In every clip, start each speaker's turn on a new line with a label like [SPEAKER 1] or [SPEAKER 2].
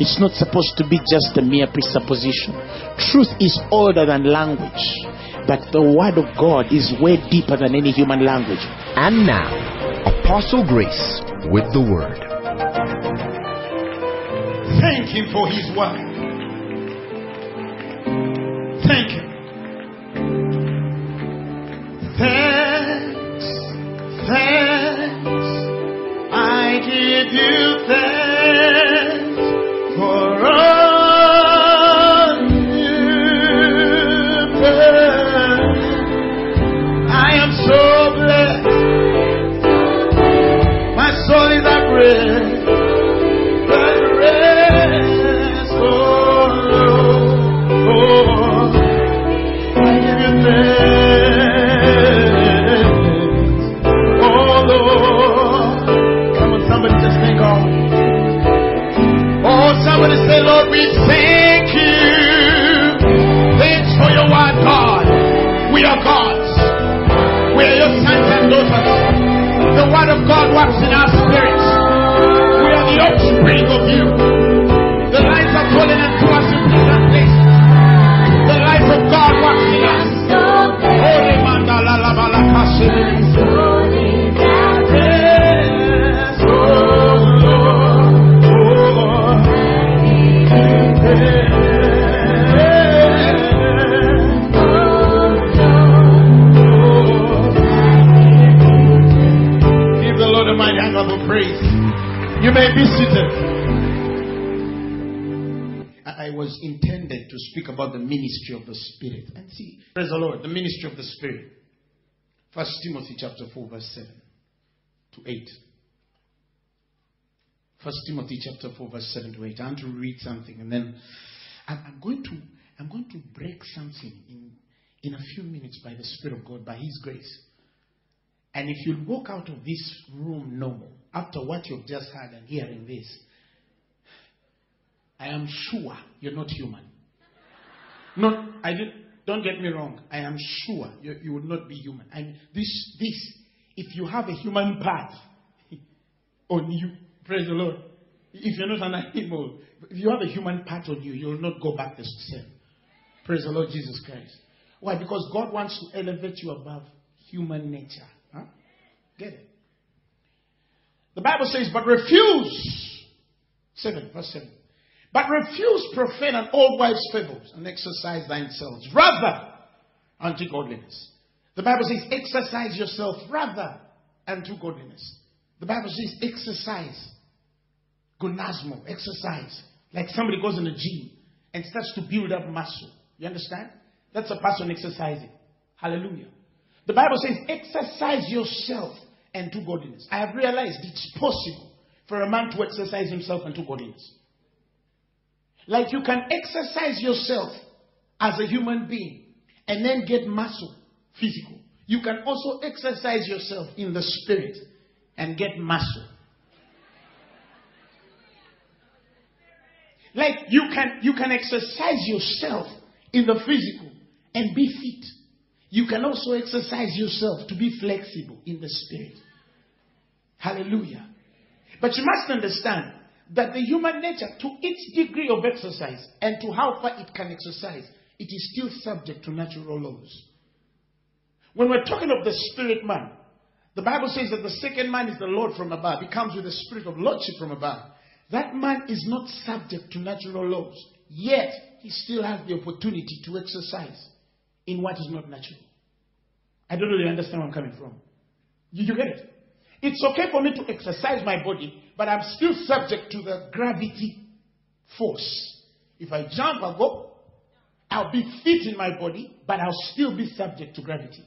[SPEAKER 1] It's not supposed to be just a mere presupposition. Truth is older than language, but the word of God is way deeper than any human language.
[SPEAKER 2] And now, Apostle Grace with the Word.
[SPEAKER 3] Thank Him for His word. Thank Him. Thanks, thanks. I give you thanks so blessed. My soul is at. Say, Lord, we thank you. Thanks for your word, God. We are God's. We are your sons and daughters. The word of God works in our spirits. We are the offspring of you. You may be seated. I was intended to speak about the ministry of the Spirit. And see, praise the Lord, the ministry of the Spirit. First Timothy chapter 4, verse 7 to 8. First Timothy chapter 4, verse 7 to 8. I want to read something and then I'm, I'm going to I'm going to break something in, in a few minutes by the Spirit of God, by His grace. And if you walk out of this room normal, after what you've just heard and hearing this, I am sure you're not human. Not, I did, don't get me wrong. I am sure you, you will not be human. And this, this, if you have a human part on you, praise the Lord. If you're not an animal, if you have a human part on you, you will not go back to sin. Praise the Lord Jesus Christ. Why? Because God wants to elevate you above human nature. Huh? Get it? The Bible says, but refuse. 7, verse 7. But refuse profane and old wives' fables and exercise themselves rather unto godliness. The Bible says, exercise yourself rather unto godliness. The Bible says, exercise. Gonasmo, exercise. Like somebody goes in the gym and starts to build up muscle. You understand? That's a person exercising. Hallelujah. The Bible says, exercise yourself unto godliness. I have realized it's possible for a man to exercise himself unto godliness. Like you can exercise yourself as a human being and then get muscle, physical. You can also exercise yourself in the spirit and get muscle. Like you can you can exercise yourself in the physical and be fit. You can also exercise yourself to be flexible in the spirit. Hallelujah. But you must understand that the human nature, to its degree of exercise and to how far it can exercise, it is still subject to natural laws. When we're talking of the spirit man, the Bible says that the second man is the Lord from above. He comes with the spirit of lordship from above. That man is not subject to natural laws, yet he still has the opportunity to exercise in what is not natural. I don't really understand where I'm coming from. Did you get it? It's okay for me to exercise my body, but I'm still subject to the gravity force. If I jump or go, I'll be fit in my body, but I'll still be subject to gravity.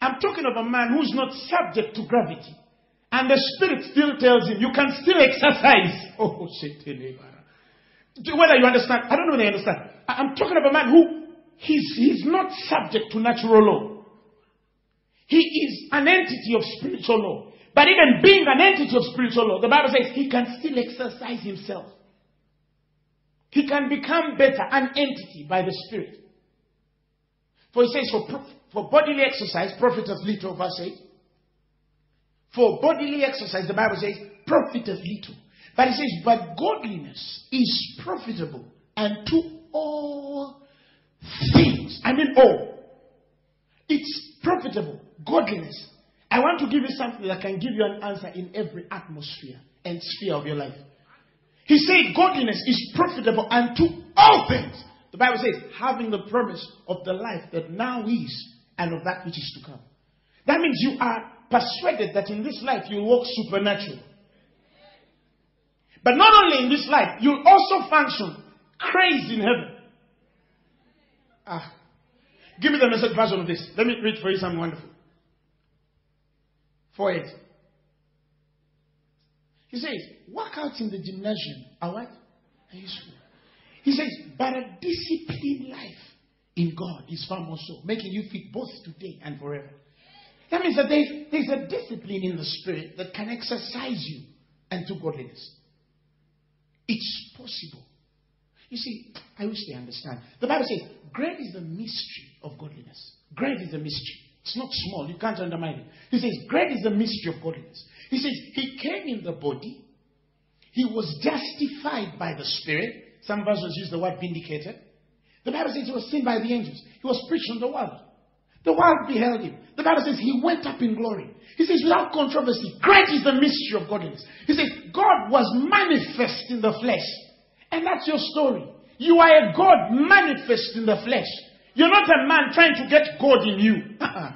[SPEAKER 3] I'm talking of a man who's not subject to gravity. And the spirit still tells him, you can still exercise. Oh, Whether you understand, I don't know whether you understand. I'm talking of a man who he's, he's not subject to natural law. He is an entity of spiritual law. But even being an entity of spiritual law, the Bible says he can still exercise himself. He can become better, an entity by the Spirit. For he says, for, for bodily exercise, profiteth little, verse 8. For bodily exercise, the Bible says, profiteth little. But it says, but godliness is profitable unto all things. I mean all. It's profitable. Godliness. I want to give you something that can give you an answer in every atmosphere and sphere of your life. He said, Godliness is profitable unto all things. The Bible says, having the promise of the life that now is and of that which is to come. That means you are persuaded that in this life you walk supernatural. But not only in this life, you'll also function crazy in heaven. Ah. Give me the message version of this. Let me read for you something wonderful. 4 8. He says, work out in the gymnasium are what? He says, but a disciplined life in God is far more so, making you fit both today and forever. That means that there's, there's a discipline in the spirit that can exercise you unto godliness. It's possible. You see, I wish they understand. The Bible says, great is the mystery of godliness. Great is the mystery. It's not small. You can't undermine it. He says, great is the mystery of godliness. He says, he came in the body. He was justified by the Spirit. Some versions use the word vindicated. The Bible says he was seen by the angels. He was preached on the world. The world beheld him. The Bible says he went up in glory. He says, without controversy, great is the mystery of godliness. He says, God was manifest in the flesh. And that's your story. You are a God manifest in the flesh. You're not a man trying to get God in you. Uh-uh.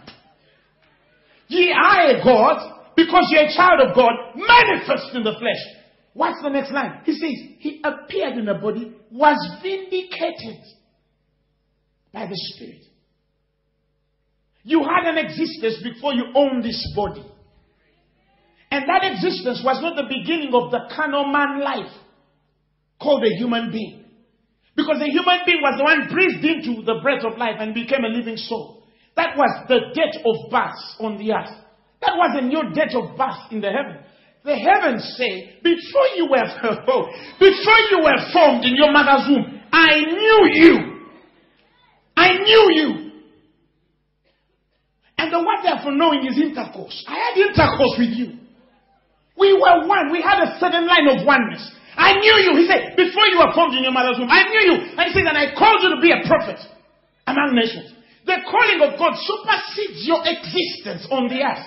[SPEAKER 3] Ye are a God because you're a child of God manifest in the flesh. What's the next line? He says, He appeared in a body, was vindicated by the Spirit. You had an existence before you owned this body. And that existence was not the beginning of the carnal man life called a human being. Because the human being was the one breathed into the breath of life and became a living soul. That was the death of birth on the earth. That wasn't your death of birth in the heaven. The heavens say, before you were oh, before you were formed in your mother's womb, I knew you. I knew you. And the word there for knowing is intercourse. I had intercourse with you. We were one. We had a certain line of oneness. I knew you. He said, before you were formed in your mother's womb, I knew you. And he said, and I called you to be a prophet among nations. The calling of God supersedes your existence on the earth.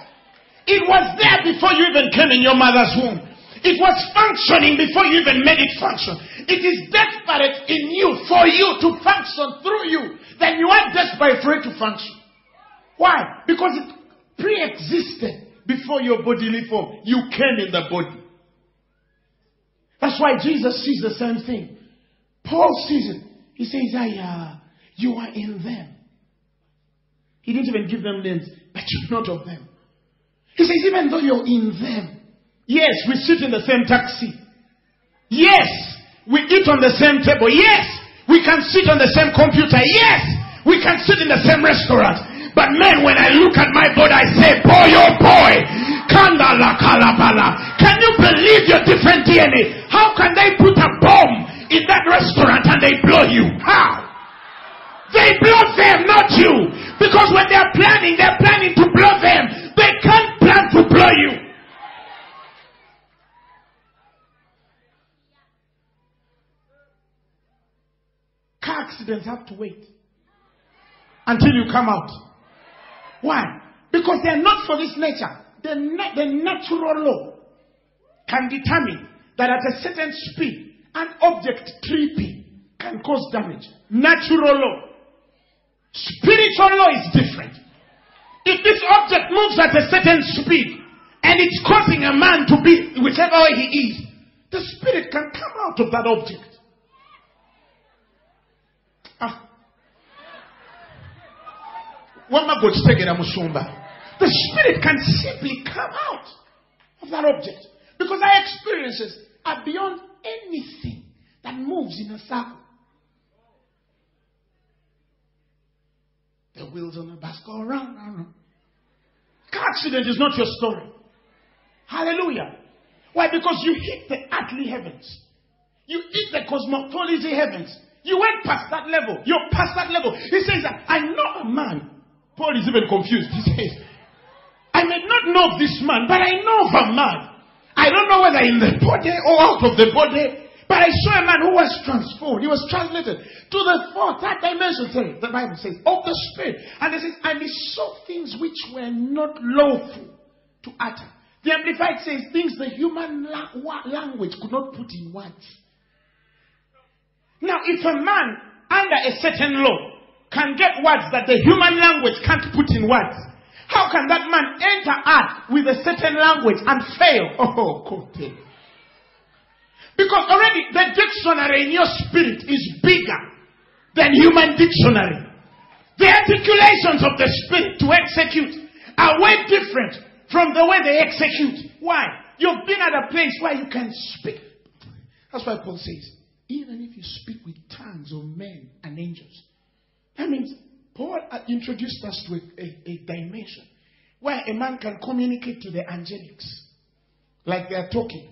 [SPEAKER 3] It was there before you even came in your mother's womb. It was functioning before you even made it function. It is desperate in you for you to function through you. Then you are desperate for it to function. Why? Because it pre-existed before your bodily form. You came in the body. That's why Jesus sees the same thing. Paul sees it. He says, I, uh, you are in them. He didn't even give them names, but you're not of them. He says, even though you're in them, yes, we sit in the same taxi. Yes, we eat on the same table. Yes, we can sit on the same computer. Yes, we can sit in the same restaurant. But man, when I look at my body, I say, boy, oh boy. Can you believe your different DNA? How can they put a bomb in that restaurant and they blow you? How? They blow them, not you. Because when they're planning, they're planning to blow them. They can't plan to blow you. Car accidents have to wait until you come out. Why? Because they are not for this nature. The, the natural law can determine that at a certain speed, an object tripping can cause damage. Natural law. Spiritual law is different. If this object moves at a certain speed and it's causing a man to be whichever way he is, the spirit can come out of that object. Ah. musumba the spirit can simply come out of that object because our experiences are beyond anything that moves in a circle. The wheels on the bus go round, round, round. Car accident is not your story. Hallelujah. Why? Because you hit the earthly heavens. You hit the cosmopolitan heavens. You went past that level. You're past that level. He says, that I know a man. Paul is even confused. He says, I may not know this man, but I know of a man. I don't know whether in the body or out of the body, but I saw a man who was transformed. He was translated to the fourth, that dimension. The Bible says, of the Spirit. And it says, and he saw things which were not lawful to utter. The Amplified says things the human la- language could not put in words. Now, if a man under a certain law can get words that the human language can't put in words, how can that man enter earth with a certain language and fail? Oh, Kote. Because already the dictionary in your spirit is bigger than human dictionary. The articulations of the spirit to execute are way different from the way they execute. Why? You've been at a place where you can speak. That's why Paul says, even if you speak with tongues of men and angels. That means Paul uh, introduced us to a, a, a dimension where a man can communicate to the angelics like they are talking.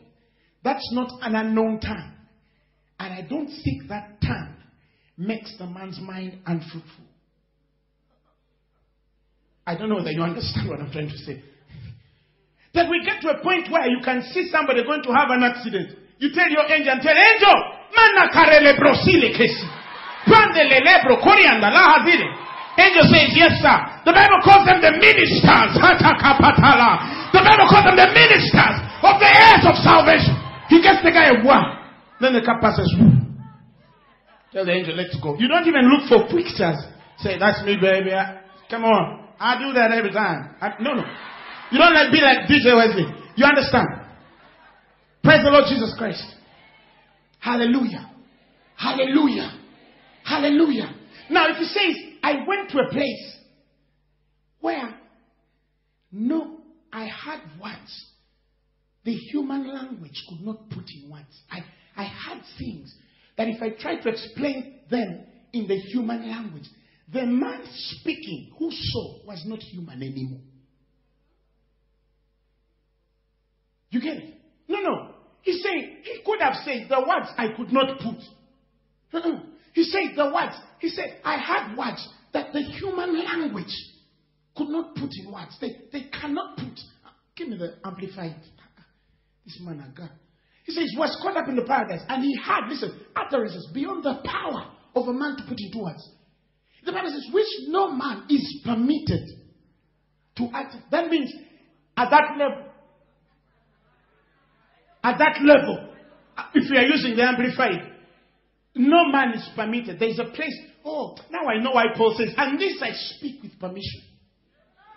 [SPEAKER 3] That's not an unknown tongue. And I don't think that tongue makes the man's mind unfruitful. I don't know whether you understand what I'm trying to say. That we get to a point where you can see somebody going to have an accident. You tell your angel and tell angel, Mana karele brosile kesi. Pandele. Angel says, yes sir. The Bible calls them the ministers. The Bible calls them the ministers of the heirs of salvation. He gets the guy a one. Then the car passes. Tell the angel, let's go. You don't even look for pictures. Say, that's me, baby. Come on. I do that every time. I, no, no. You don't like be like DJ Wesley. You understand? Praise the Lord Jesus Christ. Hallelujah. Hallelujah. Hallelujah. Now, if he says, I went to a place where no, I had words the human language could not put in words. I, I had things that if I tried to explain them in the human language, the man speaking who saw was not human anymore. You get it? No, no. He's saying he could have said the words I could not put. He said the words. He said I had words that the human language could not put in words. They, they cannot put. Give me the amplified. This man of God. He says he was caught up in the paradise and he had, listen, utterances beyond the power of a man to put into words. The Bible says, which no man is permitted to utter. That means at that level, at that level, if we are using the amplified, no man is permitted. There is a place. Oh, now I know why Paul says, and this I speak with permission.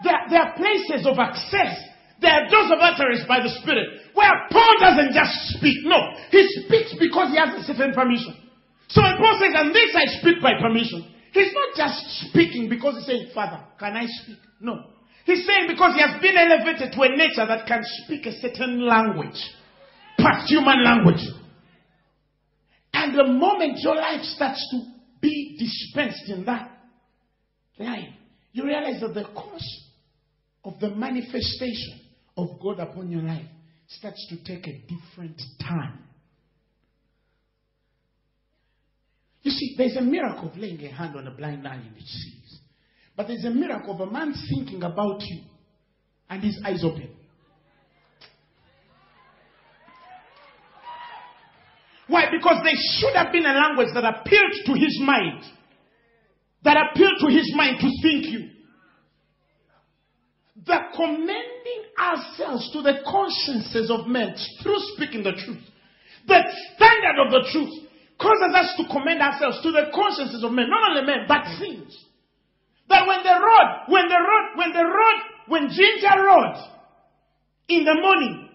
[SPEAKER 3] There, there are places of access. There are doors of utterance by the Spirit where Paul doesn't just speak. No, he speaks because he has a certain permission. So when Paul says, and this I speak by permission, he's not just speaking because he's saying, Father, can I speak? No. He's saying because he has been elevated to a nature that can speak a certain language, past human language. And the moment your life starts to be dispensed in that life, you realize that the course of the manifestation of God upon your life starts to take a different turn. You see, there's a miracle of laying a hand on a blind man and it sees. But there's a miracle of a man thinking about you and his eyes open. Why? Because there should have been a language that appealed to his mind. That appealed to his mind to think you. The commending ourselves to the consciences of men through speaking the truth. The standard of the truth causes us to commend ourselves to the consciences of men, not only men, but things. That when the road, when the road, when the road, when Jinja Road in the morning,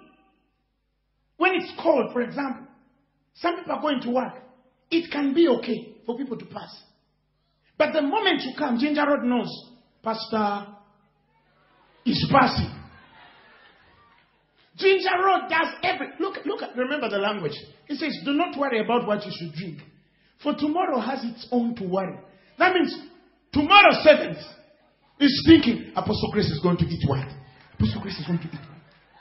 [SPEAKER 3] when it's cold, for example, some people are going to work. It can be okay for people to pass. But the moment you come, Jinja Road knows, Pastor is passing. Jinja Road does every. Look, look. Remember the language. It says, "Do not worry about what you should drink, for tomorrow has its own to worry." That means tomorrow seventh is thinking Apostle Grace is going to eat what? Apostle Grace is going to eat what?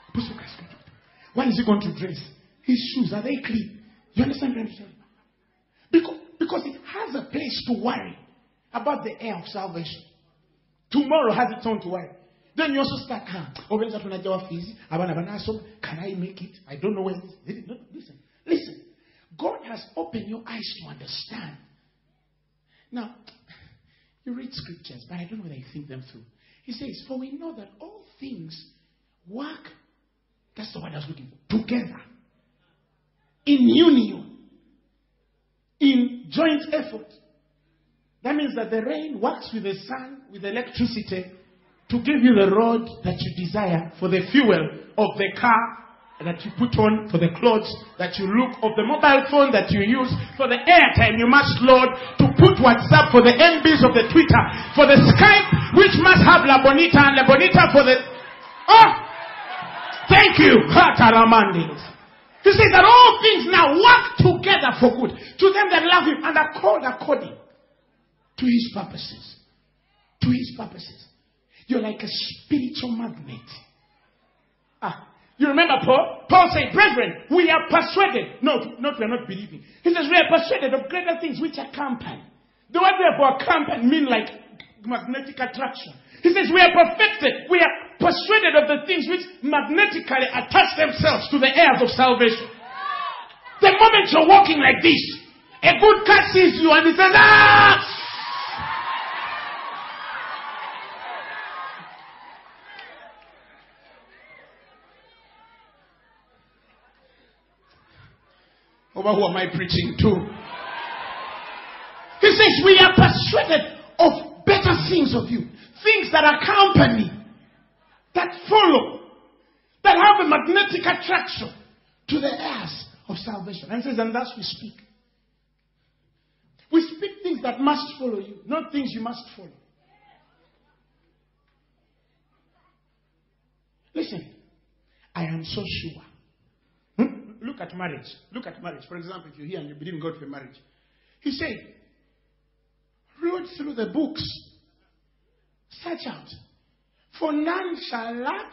[SPEAKER 3] Apostle Grace is going to eat what? What is he going to dress? His shoes are they clean? You understand what I'm saying? Because because it has a place to worry about the heir of salvation. Tomorrow has its own to worry. Then you also start, ah, can I make it? I don't know where this is. Listen, listen. God has opened your eyes to understand. Now, you read scriptures, but I don't know whether you think them through. He says, For we know that all things work, that's the word I was looking for, together, in union, in joint effort. That means that the rain works with the sun, with electricity, to give you the road that you desire for the fuel of the car that you put on, for the clothes that you look, of the mobile phone that you use, for the airtime you must load, to put WhatsApp, for the MBs of the Twitter, for the Skype, which must have La Bonita, and La Bonita for the. Oh! Thank you, Hataramandis. He says that all things now work together for good to them that love him and are called according to his purposes. To his purposes. You're like a spiritual magnet. Ah, you remember Paul? Paul said, Brethren, we are persuaded. No, not we are not believing. He says, We are persuaded of greater things which are accompany. The word therefore accompany mean like magnetic attraction. He says, We are perfected. We are persuaded of the things which magnetically attach themselves to the heirs of salvation. The moment you're walking like this, a good cat sees you and he says, Ah! Over who am I preaching to? He says, We are persuaded better things of you. Things that accompany, that follow, that have a magnetic attraction to the heirs of salvation. And says, And thus we speak. We speak things that must follow you, not things you must follow. Listen, I am so sure hmm? look at marriage. Look at marriage. For example, if you're here and you believe in God for marriage, He said, read through the books, search out, for none shall lack.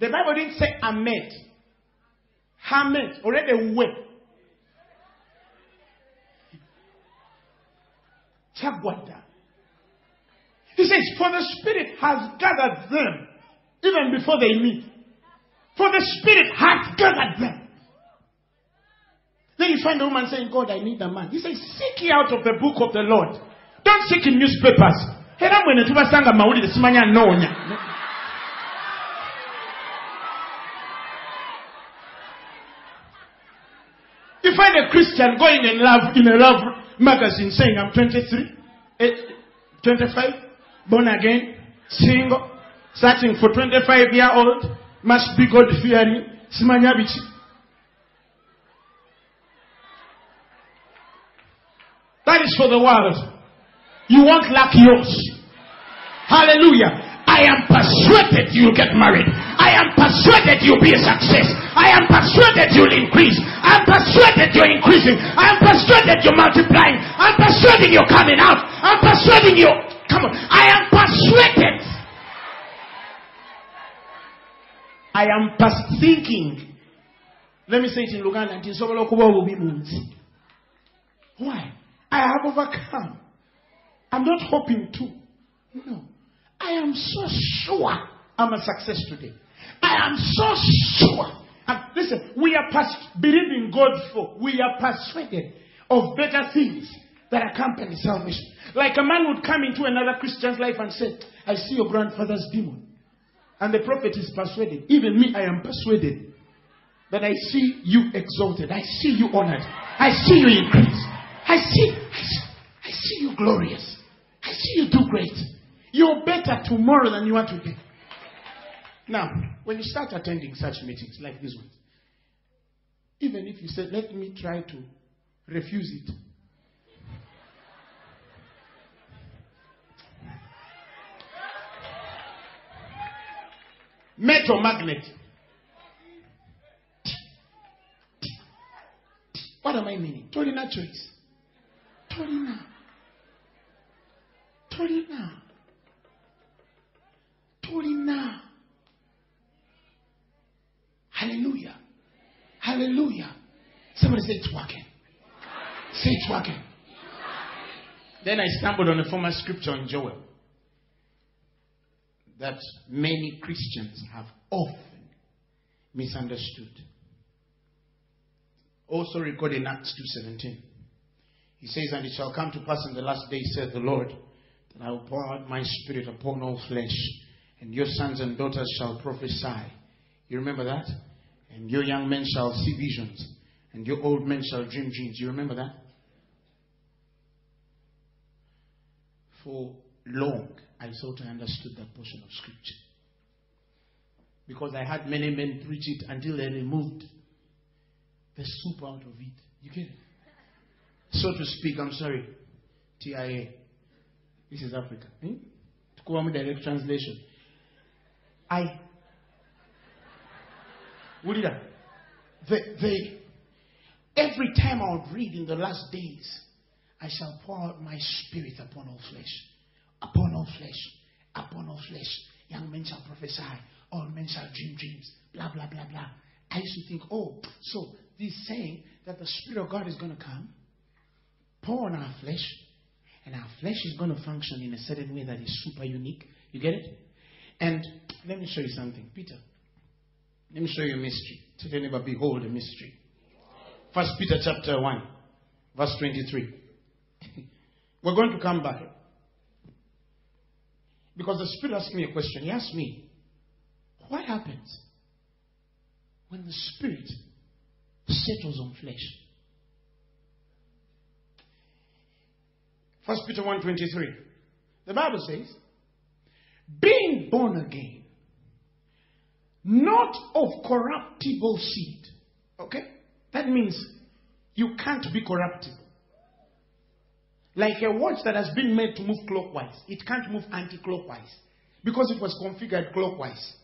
[SPEAKER 3] The Bible didn't say Ahmed. Hamed, already way. Chagwada. He says, For the Spirit has gathered them even before they meet. For the Spirit has gathered them. Then you find a woman saying, God, I need a man. He says, Seek ye out of the book of the Lord. Don't seek in newspapers. Era mwene tubasanga mawulire simanya noonya You find a Christian going in love in a love magazine saying, I'm 23, eh, 25, born again, single, searching for 25 year old, must be God fearing, simanya biki. That is for the world. You won't lack yours. Hallelujah. I am persuaded you'll get married. I am persuaded you'll be a success. I am persuaded you'll increase. I'm persuaded you're increasing. I'm persuaded you're multiplying. I'm persuaded you're coming out. I'm persuading you. Come on. I am persuaded. I am past thinking. Let me say it in Luganda. Why? I have overcome. I'm not hoping to. No. I am so sure I'm a success today. I am so sure. And listen, we are pers- believing God for, we are persuaded of better things that accompany salvation. Like a man would come into another Christian's life and say, I see your grandfather's demon. And the prophet is persuaded. Even me, I am persuaded that I see you exalted. I see you honored. I see you increase. I see, I see, I see you glorious see you do great. You're better tomorrow than you are today. Now, when you start attending such meetings like this one, even if you say, let me try to refuse it, metal magnet. What am I meaning? Torina choice. Torina. Torina. Torina. Torina. Hallelujah. Hallelujah. Somebody say it's working. Say it's working. Then I stumbled on a former scripture in Joel that many Christians have often misunderstood. Also recorded in Acts 2.17. He says, And it shall come to pass in the last day, said the Lord, that I will pour out my spirit upon all flesh, and your sons and daughters shall prophesy. You remember that? And your young men shall see visions, and your old men shall dream dreams. You remember that? For long, I thought I understood that portion of scripture. Because I had many men preach it until they removed the soup out of it. You get it? So to speak, I'm sorry. TIA. This is Africa. Hmm? Tukuwamu direct translation. I. Wulira. The, the, every time I would read in the last days, I shall pour out my spirit upon all flesh. Upon all flesh. Upon all flesh. Young men shall prophesy. All men shall dream dreams. Blah, blah, blah, blah. I used to think, oh, so this saying that the Spirit of God is going to come, pour on our flesh, and our flesh is going to function in a certain way that is super unique. You get it? And let me show you something. Peter, let me show you a mystery. Tell your neighbor, behold a mystery. First Peter chapter 1, verse 23. We're going to come back. Because the Spirit asked me a question. He asked me, What happens when the Spirit settles on flesh? First Peter 1.23. The Bible says, being born again, not of corruptible seed. Okay? That means you can't be corruptible. Like a watch that has been made to move clockwise, it can't move anti clockwise because it was configured clockwise.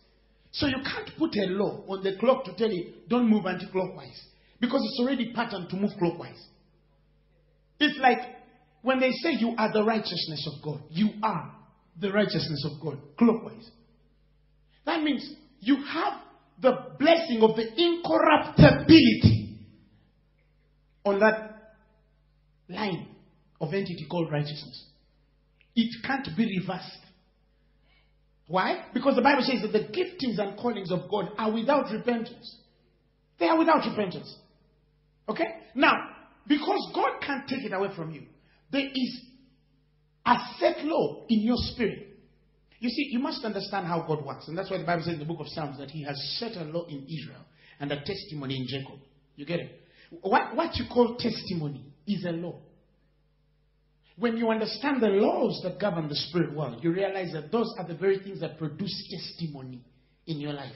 [SPEAKER 3] So you can't put a law on the clock to tell it, don't move anti clockwise because it's already patterned to move clockwise. It's like when they say you are the righteousness of God, you are the righteousness of God clockwise. That means you have the blessing of the incorruptibility on that line of entity called righteousness. It can't be reversed. Why? Because the Bible says that the giftings and callings of God are without repentance. They are without repentance. Okay? Now, because God can't take it away from you, there is a set law in your spirit. You see, you must understand how God works. And that's why the Bible says in the book of Psalms that He has set a law in Israel and a testimony in Jacob. You get it? What, what you call testimony is a law. When you understand the laws that govern the spirit world, you realize that those are the very things that produce testimony in your life.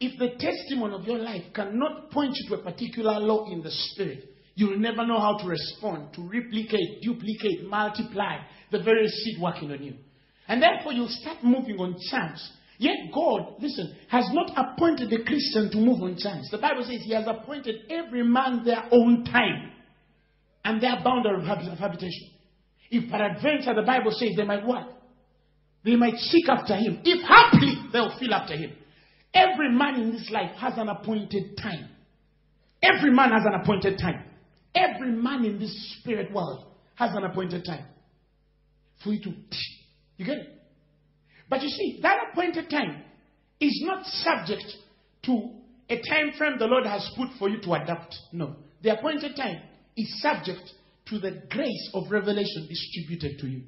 [SPEAKER 3] If the testimony of your life cannot point you to a particular law in the spirit, you will never know how to respond, to replicate, duplicate, multiply the very seed working on you. And therefore, you'll start moving on chance. Yet God, listen, has not appointed the Christian to move on chance. The Bible says He has appointed every man their own time and their boundary of habitation. If peradventure the Bible says they might what? They might seek after him. If happily, they'll feel after him. Every man in this life has an appointed time. Every man has an appointed time. Every man in this spirit world has an appointed time. For you to. You get it? But you see, that appointed time is not subject to a time frame the Lord has put for you to adapt. No. The appointed time is subject to the grace of revelation distributed to you.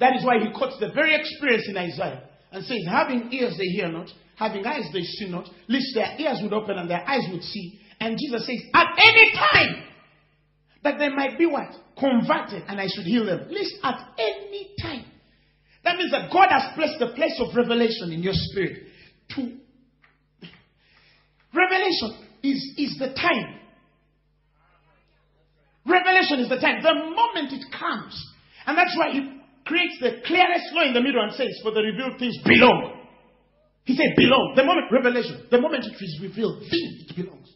[SPEAKER 3] That is why he quotes the very experience in Isaiah and says, Having ears they hear not, having eyes they see not, lest their ears would open and their eyes would see. And Jesus says, At any time, that they might be what? Converted, and I should heal them. Lest at any time. That means that God has placed the place of revelation in your spirit. To revelation is, is the time Revelation is the time. The moment it comes. And that's why he creates the clearest law in the middle and says, For the revealed things belong. He said, belong. The moment, revelation, the moment it is revealed, then it belongs.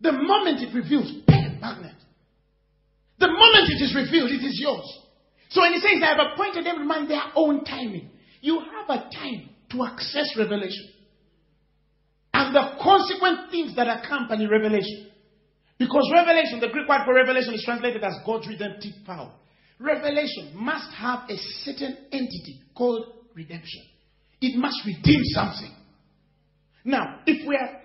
[SPEAKER 3] The moment it reveals, bam, magnet. The moment it is revealed, it is yours. So when he says, I have appointed every man their own timing, you have a time to access revelation. And the consequent things that accompany revelation. Because revelation, the Greek word for revelation is translated as God's redemptive power. Revelation must have a certain entity called redemption. It must redeem something. Now, if we are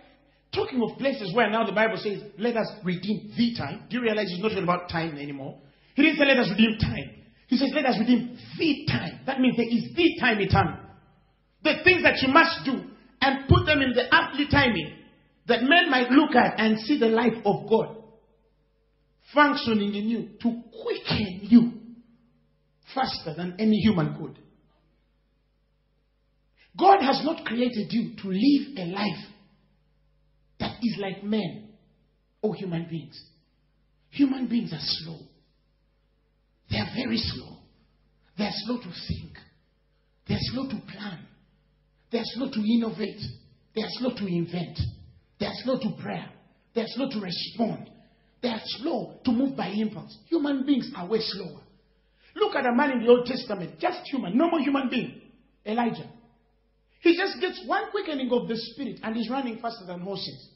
[SPEAKER 3] talking of places where now the Bible says, let us redeem the time, do you realize it's not talking about time anymore? He didn't say, let us redeem time. He says, let us redeem the time. That means there is the time eternal. The things that you must do and put them in the earthly timing that men might look at and see the life of God functioning in you to quicken you faster than any human could. God has not created you to live a life is like men or human beings. Human beings are slow. They are very slow. They are slow to think. They are slow to plan. They are slow to innovate. They are slow to invent. They are slow to prayer. They are slow to respond. They are slow to move by impulse. Human beings are way slower. Look at a man in the Old Testament, just human, normal human being, Elijah. He just gets one quickening of the spirit and he's running faster than horses.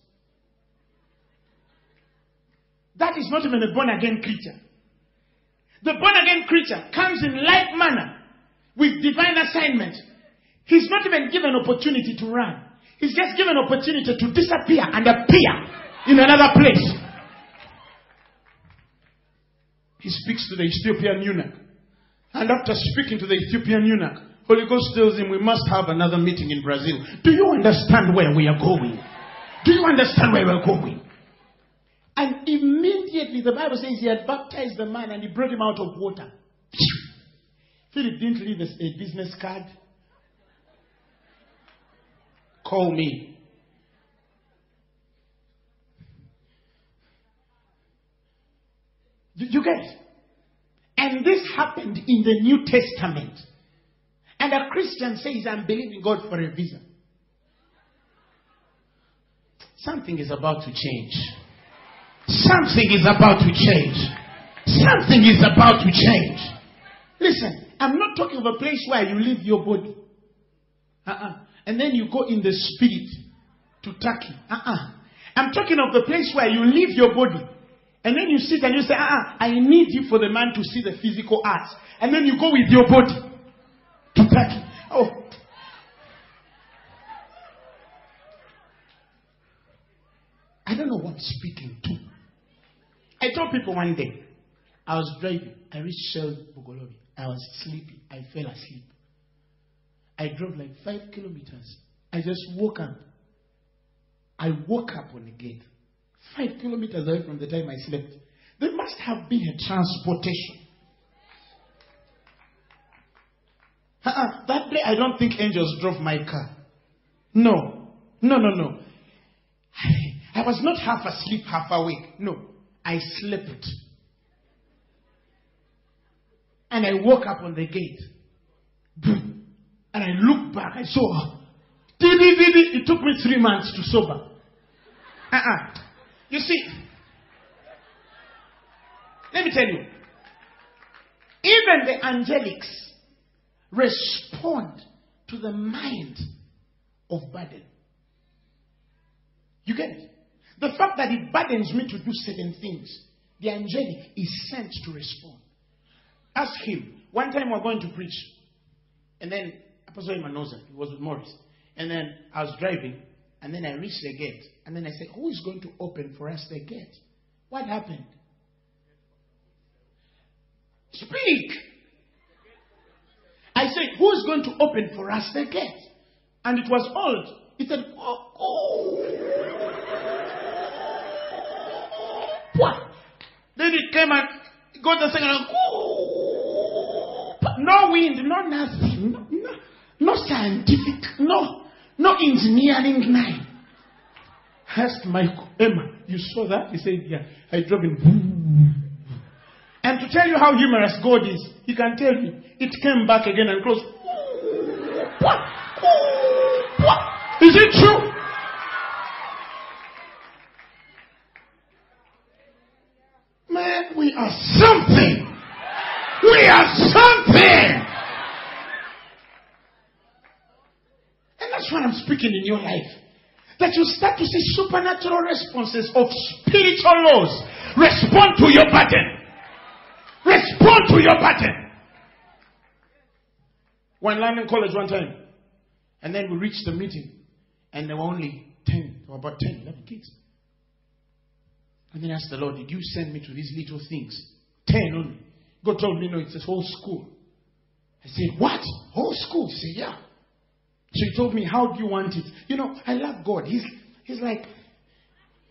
[SPEAKER 3] That is not even a born again creature. The born again creature comes in like manner with divine assignment. He's not even given opportunity to run. He's just given opportunity to disappear and appear in another place. He speaks to the Ethiopian eunuch. And after speaking to the Ethiopian eunuch, Holy Ghost tells him we must have another meeting in Brazil. Do you understand where we are going? Do you understand where we're going? And immediately the Bible says he had baptized the man and he brought him out of water. Philip didn't leave a business card. Call me. You, you get it? And this happened in the New Testament. And a Christian says, I'm believing God for a visa. Something is about to change. Something is about to change. Something is about to change. Listen, I'm not talking of a place where you leave your body. Uh-uh. And then you go in the spirit to Turkey. Uh-uh. I'm talking of the place where you leave your body. And then you sit and you say, uh-uh, I need you for the man to see the physical arts. And then you go with your body to Turkey. Oh. I don't know what I'm speaking to. I told people one day, I was driving. I reached Shell Bugolobi. I was sleepy. I fell asleep. I drove like five kilometers. I just woke up. I woke up on the gate. Five kilometers away from the time I slept. There must have been a transportation. Uh-uh. That day, I don't think angels drove my car. No. No, no, no. I was not half asleep, half awake. No. I slept. And I woke up on the gate. And I looked back. I saw. It took me three months to sober. Uh-uh. You see, let me tell you. Even the angelics respond to the mind of burden. You get it? The fact that it burdens me to do certain things, the angelic is sent to respond. Ask him. One time we were going to preach, and then Apostle Emanoza, he was with Morris, and then I was driving, and then I reached the gate, and then I said, Who is going to open for us the gate? What happened? Speak. I said, Who is going to open for us the gate? And it was old. He said, Oh, oh. Then it came and got the second. Oh. No wind, no nothing, no, no, no scientific, no, no engineering line. Asked Michael, Emma, you saw that? He said, Yeah. I drove in. And to tell you how humorous God is, he can tell you. It came back again and closed. Are something. And that's what I'm speaking in your life. That you start to see supernatural responses of spiritual laws. Respond to your pattern. Respond to your pattern. One London College one time. And then we reached the meeting. And there were only 10, there were about 10, 11 kids. And then I asked the Lord, Did you send me to these little things? 10 only. God told me, No, it's a whole school. I said, What? Whole school? He said, Yeah. So he told me, How do you want it? You know, I love God. He's, he's like,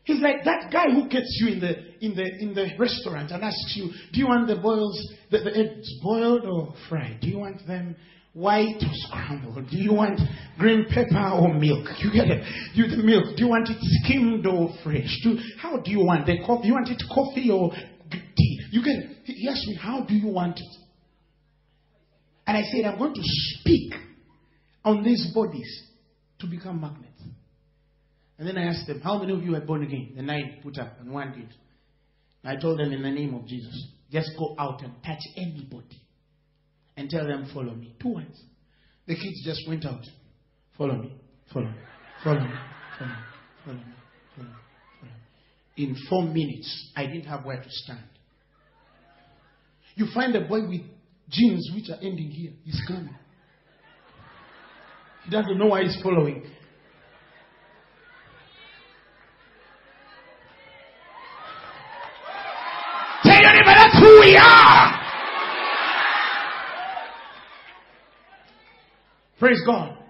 [SPEAKER 3] He's like that guy who gets you in the in the in the restaurant and asks you, "Do you want the boils, the, the eggs boiled or fried? Do you want them white or scrambled? Do you want green pepper or milk? You get it? You the milk. Do you want it skimmed or fresh? Do, how do you want the coffee? You want it coffee or tea? You it? He asked me, "How do you want it?" And I said, "I'm going to speak on these bodies to become magnets." And then I asked them, How many of you are born again? The nine put up, and one did. I told them, In the name of Jesus, just go out and touch anybody and tell them, Follow me. Two words. The kids just went out. Follow me, follow me, follow me, follow me, follow me, follow me. In four minutes, I didn't have where to stand. You find a boy with jeans which are ending here. He's coming. He doesn't know why he's following. Tell your neighbor that's who we are. Praise God.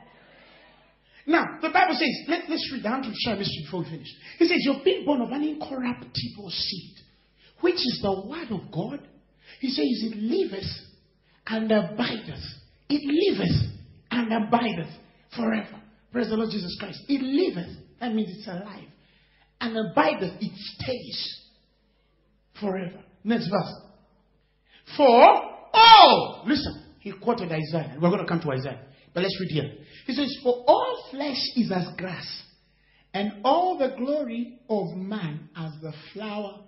[SPEAKER 3] Now, the Bible says, let, us read down to share mystery before we finish. It says, You've been born of an incorruptible seed, which is the word of God. He says, It liveth and abideth. It liveth and abideth forever. Praise the Lord Jesus Christ. It liveth, that means it's alive. And abideth, it stays forever. Next verse. For all, listen, he quoted Isaiah. We're going to come to Isaiah. But let's read here. He says, For all flesh is as grass, and all the glory of man as the flower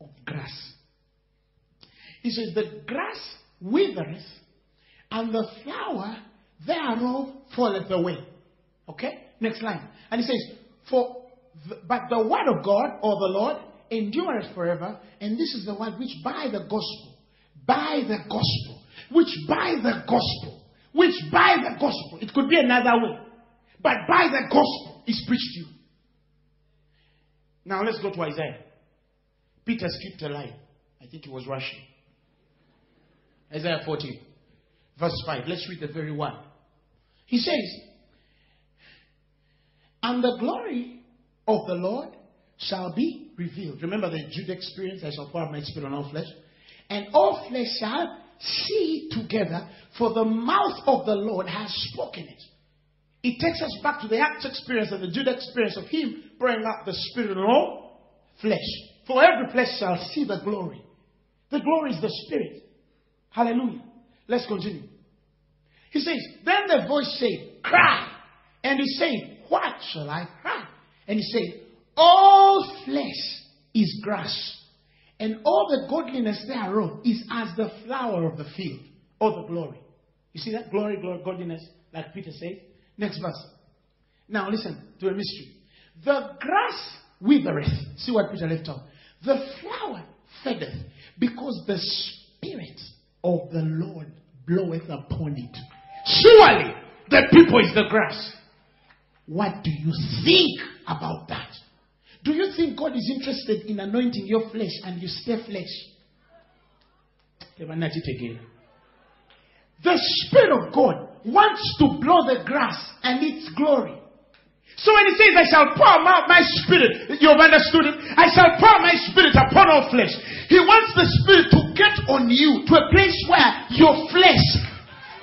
[SPEAKER 3] of grass. He says, The grass withereth, and the flower thereof falleth away. Okay? Next line. And he says, For the, but the word of God or the Lord endureth forever, and this is the word which by the gospel, by the gospel, which by the gospel, which by the gospel, it could be another way, but by the gospel is preached to you. Now let's go to Isaiah. Peter skipped a line. I think he was rushing. Isaiah 14, verse 5. Let's read the very one. He says, And the glory of the Lord shall be revealed. Remember the Joel experience? I shall pour my spirit on all flesh. And all flesh shall see together, for the mouth of the Lord has spoken it. It takes us back to the Acts experience and the Joel experience of Him pouring out the Spirit on all flesh. For every flesh shall see the glory. The glory is the Spirit. Hallelujah. Let's continue. He says, Then the voice said, Cry. And he said, What shall I cry? And he said, All flesh is grass, and all the godliness thereof is as the flower of the field, or the glory. You see that? Glory, glory, godliness, like Peter says. Next verse. Now listen to a mystery. The grass withereth. See what Peter left out. The flower fadeth, because the Spirit of the Lord bloweth upon it. Surely the people is the grass. What do you think about that? Do you think God is interested in anointing your flesh and you stay flesh? It again. The Spirit of God wants to blow the grass and its glory. So when he says, I shall pour out my spirit, you've understood it? I shall pour my spirit upon all flesh. He wants the spirit to get on you to a place where your flesh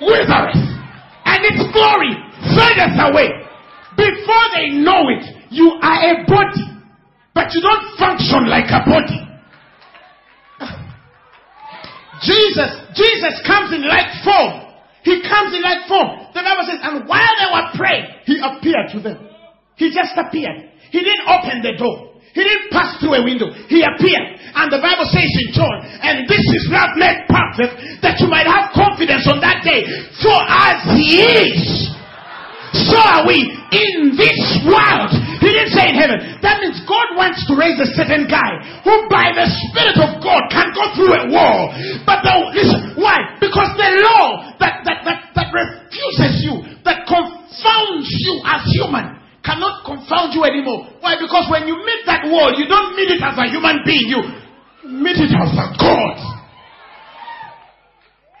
[SPEAKER 3] withereth and its glory fadeth away. Before they know it, you are a body, but you don't function like a body. Jesus, Jesus comes in like form. He comes in like form. The Bible says, and while they were praying, he appeared to them. He just appeared. He didn't open the door. He didn't pass through a window. He appeared. And the Bible says in John, and this is love made perfect, that you might have confidence on that day. For as he is, so are we in this world. He didn't say in heaven. That means God wants to raise a certain guy who by the Spirit of God can go through a wall. But the, listen, why? Because the law that, that, that, that refuses you, that confounds you as human, cannot confound you anymore. Why? Because when you meet that wall, you don't meet it as a human being. You meet it as a God.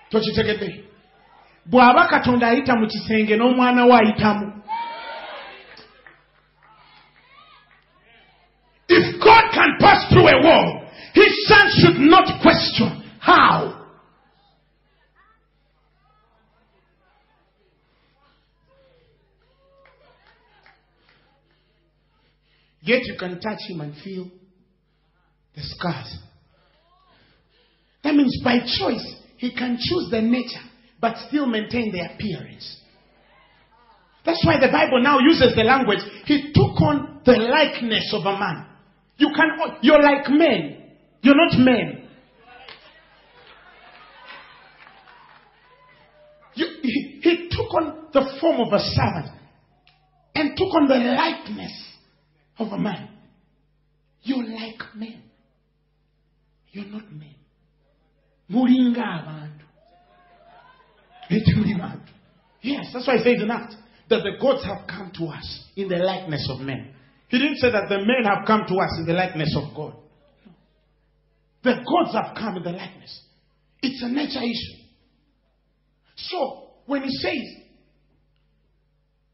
[SPEAKER 3] Don't you take it me? bw'aba katonda ayita mu kisenge n'omwana we ayitamu if god can pass through a wall his son should not question how yet you can touch him and feel the scars that means by choice he can choose the nature but still maintain the appearance. That's why the Bible now uses the language. He took on the likeness of a man. You can, you're like men. You're not men. You, he, he took on the form of a servant and took on the likeness of a man. You're like men. You're not men. Mulinga abantu. Yes, that's why he says in Acts that the gods have come to us in the likeness of men. He didn't say that the men have come to us in the likeness of God. The gods have come in the likeness. It's a nature issue. So, when he says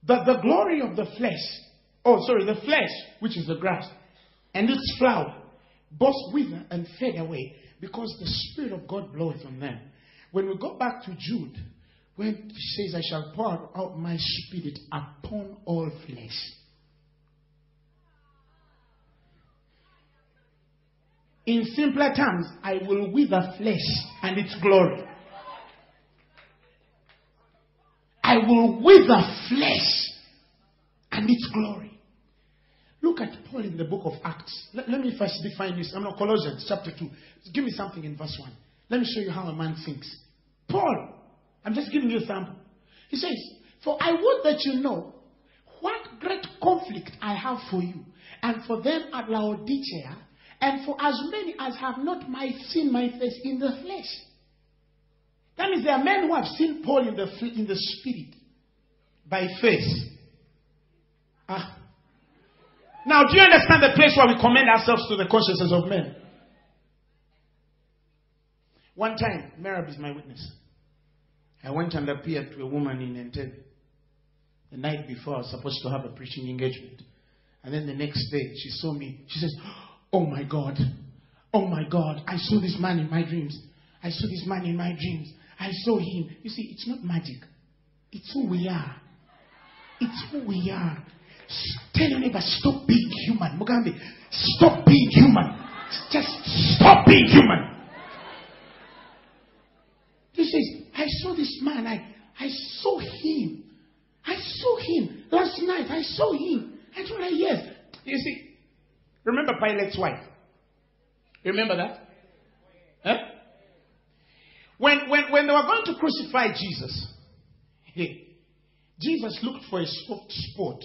[SPEAKER 3] that the glory of the flesh, oh, sorry, the flesh, which is the grass, and its flower, both wither and fade away because the Spirit of God bloweth on them. When we go back to Joel, when he says, I shall pour out my spirit upon all flesh. In simpler terms, I will wither flesh and its glory. I will wither flesh and its glory. Look at Paul in the book of Acts. Let, let me first define this. I'm not Colossians chapter 2. Give me something in verse 1. Let me show you how a man thinks. Paul, I'm just giving you a sample. He says, For I would that you know what great conflict I have for you, and for them at Laodicea, and for as many as have not my seen my face in the flesh. That means there are men who have seen Paul in the, in the spirit by faith. Ah. Now, do you understand the place where we commend ourselves to the consciences of men? One time, Merab is my witness. I went and appeared to a woman in Entebbe. The night before, I was supposed to have a preaching engagement. And then the next day, she saw me. She says, Oh Oh my God. Oh my God. I saw this man in my dreams. I saw this man in my dreams. I saw him. You see, it's not magic. It's who we are. It's who we are. Tell your neighbor, stop being human. Mugambi, stop being human. Just stop being human. He says, I saw this man. I, I saw him. I saw him last night. I saw him. I told her, yes. You see, remember Pilate's wife? Remember that? Huh? When, when, when they were going to crucify Jesus, Jesus looked for a soft spot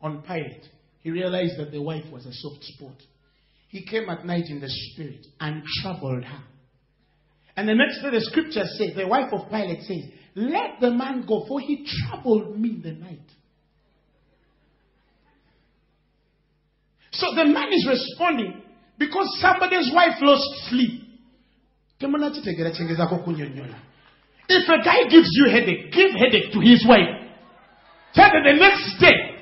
[SPEAKER 3] on Pilate. He realized that the wife was a soft spot. He came at night in the spirit and troubled her. And the next day, the scripture says, the wife of Pilate says, Let the man go, for he troubled me in the night. So the man is responding because somebody's wife lost sleep. If a guy gives you headache, give headache to his wife. Tell that the next day,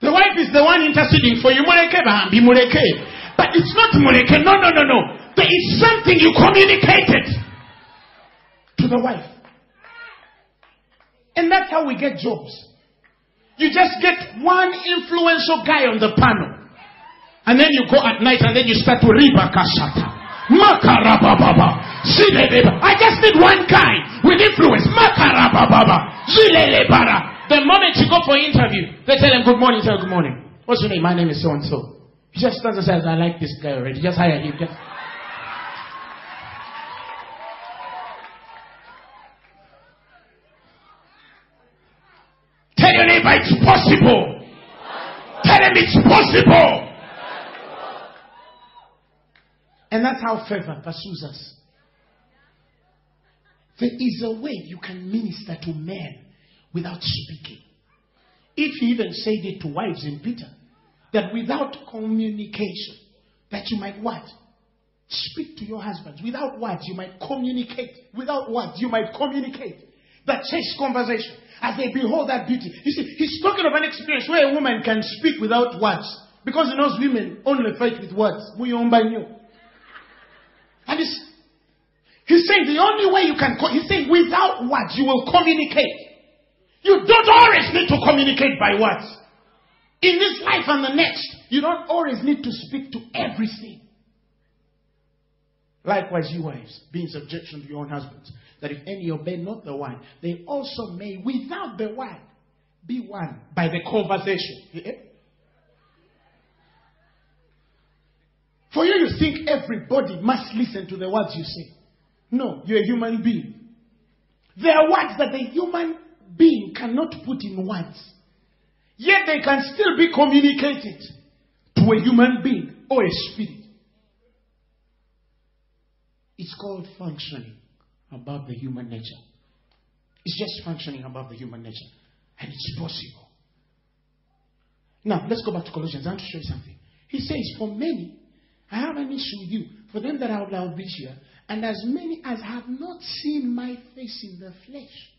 [SPEAKER 3] the wife is the one interceding for you. But it's not muleke. No, no, no, no. There is something you communicated to the wife. And that's how we get jobs. You just get one influential guy on the panel. And then you go at night and then you start to riba kashata. Makarababa. I just need one guy with influence. Makarababa. The moment you go for interview, they tell him good morning, tell him good morning. What's your name? My name is so and so. He just doesn't say, I like this guy already. Just hire him. Just... neighbor it's possible. Tell him it's possible. And that's how favor pursues us. There is a way you can minister to men without speaking. If he even said it to wives in Peter, that without communication, that you might what? Speak to your husbands. Without words, you might communicate. Without words, you might communicate. That chase conversation as they behold that beauty. You see, he's talking of an experience where a woman can speak without words. Because he knows women only fight with words. And he's, he's saying the only way you can, he's saying without words you will communicate. You don't always need to communicate by words. In this life and the next, you don't always need to speak to everything. Likewise, you wives, be in subjection to your own husbands, that if any obey not the word, they also may, without the word, be won by the conversation. For you, you think everybody must listen to the words you say. No, you're a human being. There are words that the human being cannot put in words. Yet they can still be communicated to a human being or a spirit. It's called functioning above the human nature. It's just functioning above the human nature. And it's possible. Now, let's go back to Colossians. I want to show you something. He says, For many, I have an issue with you. For them that are of here, and as many as have not seen my face in the flesh.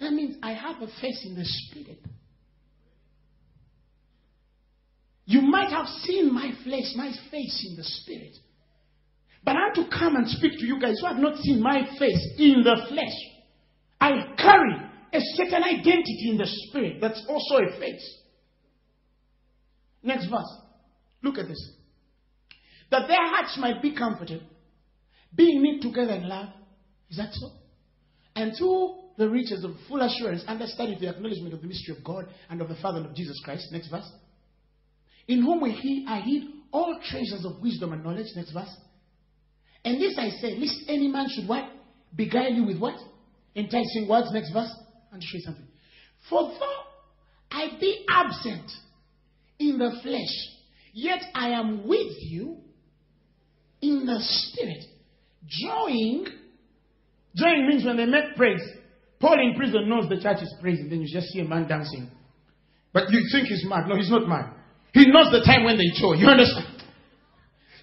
[SPEAKER 3] That means I have a face in the spirit. You might have seen my flesh, my face in the spirit. But I have to come and speak to you guys who have not seen my face in the flesh. I carry a certain identity in the spirit that's also a face. Next verse. Look at this. That their hearts might be comforted, being knit together in love. Is that so? And through the riches of full assurance, understanding the acknowledgement of the mystery of God and of the Father and of Jesus Christ. Next verse. In whom we I hid all treasures of wisdom and knowledge. Next verse. And this I say, lest any man should what? Beguile you with what? Enticing words. Next verse. And show you something. For though I be absent in the flesh, yet I am with you in the spirit. Joying. Joying means when they make praise. Paul in prison knows the church is praising. Then you just see a man dancing. But you think he's mad. No, he's not mad. He knows the time when they joy. You understand?